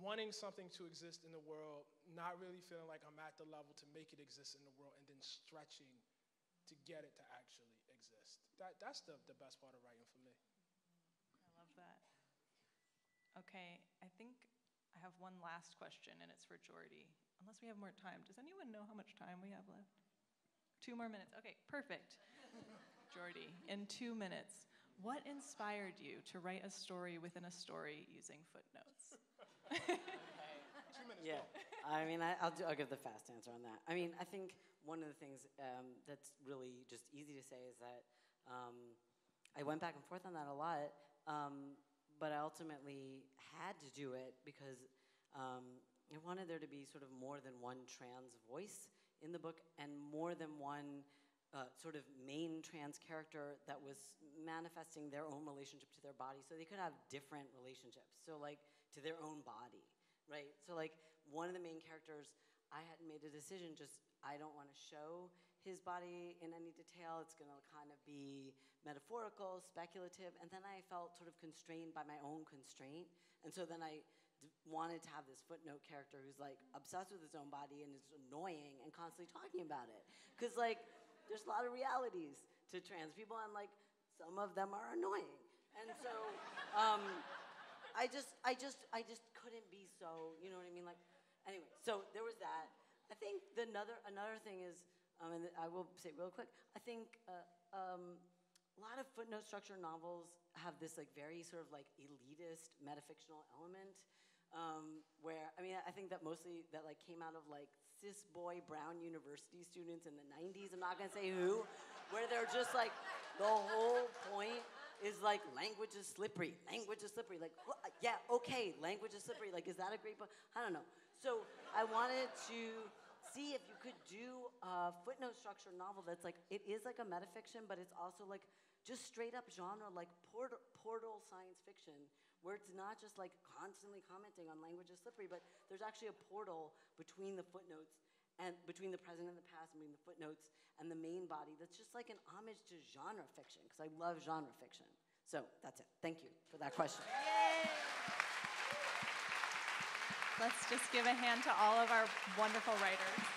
wanting something to exist in the world, not really feeling like I'm at the level to make it exist in the world, and then stretching to get it to actually exist. That, that's the, the best part of writing for me. I love that. Okay, I think I have one last question, and it's for Jordy. Unless we have more time. Does anyone know how much time we have left? Two more minutes. Okay, perfect. Jordy, in two minutes, what inspired you to write a story within a story using footnotes? Two minutes, Yeah, go. I mean, I, I'll, do, I'll give the fast answer on that. I mean, I think one of the things um, that's really just easy to say is that um, I went back and forth on that a lot, um, but I ultimately had to do it because um, I wanted there to be sort of more than one trans voice in the book and more than one uh, sort of main trans character that was manifesting their own relationship to their body so they could have different relationships. So, like, to their own body, right? So, like, one of the main characters, I had made a decision just, I don't want to show his body in any detail. It's going to kind of be metaphorical, speculative. And then I felt sort of constrained by my own constraint. And so then I wanted to have this footnote character who's like obsessed with his own body and is annoying and constantly talking about it. Because, like, there's a lot of realities to trans people, and like, some of them are annoying. And so, um, I just, I just, I just couldn't be so, you know what I mean? Like, anyway, so there was that. I think the another, another thing is, um, and I will say real quick, I think uh, um, a lot of footnote structure novels have this like very sort of like elitist metafictional element. Um, where I mean, I think that mostly that like came out of like cis boy Brown University students in the 90s. I'm not gonna say who, where they're just like the whole point is like language is slippery. Language is slippery. Like, yeah, okay, language is slippery. Like, is that a great book? I don't know. So I wanted to see if you could do a footnote structure novel that's like it is like a metafiction, but it's also like just straight up genre, like port- portal science fiction, where it's not just like constantly commenting on language is slippery, but there's actually a portal between the footnotes and between the present and the past, between the footnotes and the main body that's just like an homage to genre fiction, because I love genre fiction. So that's it. Thank you for that question. Let's just give a hand to all of our wonderful writers.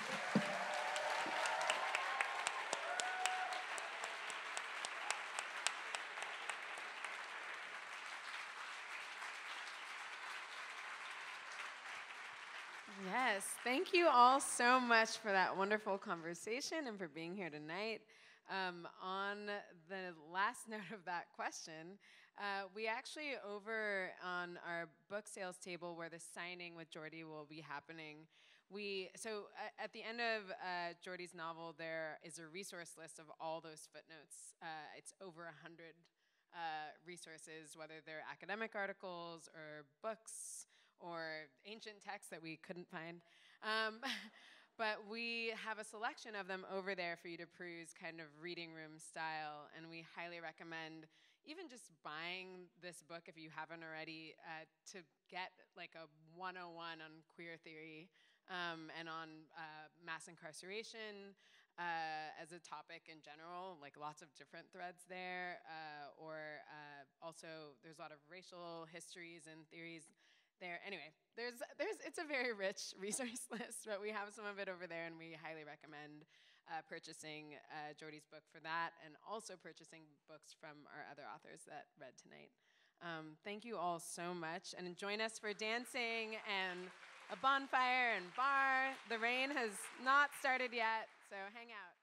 Yes, thank you all so much for that wonderful conversation and for being here tonight. Um, on the last note of that question, uh, we actually over on our book sales table where the signing with Jordy will be happening. We so uh, at the end of uh, Jordy's novel, there is a resource list of all those footnotes. Uh, it's over a hundred uh, resources, whether they're academic articles or books or ancient texts that we couldn't find. Um, but we have a selection of them over there for you to peruse, kind of reading room style, and we highly recommend even just buying this book if you haven't already uh, to get like a 101 on queer theory um, and on uh, mass incarceration uh, as a topic in general, like lots of different threads there, uh, or uh, also there's a lot of racial histories and theories there. Anyway, there's, there's, it's a very rich resource list, but we have some of it over there, and we highly recommend uh, purchasing uh, Jordy's book for that, and also purchasing books from our other authors that read tonight. Um, thank you all so much, and join us for dancing and a bonfire and bar. The rain has not started yet, so hang out.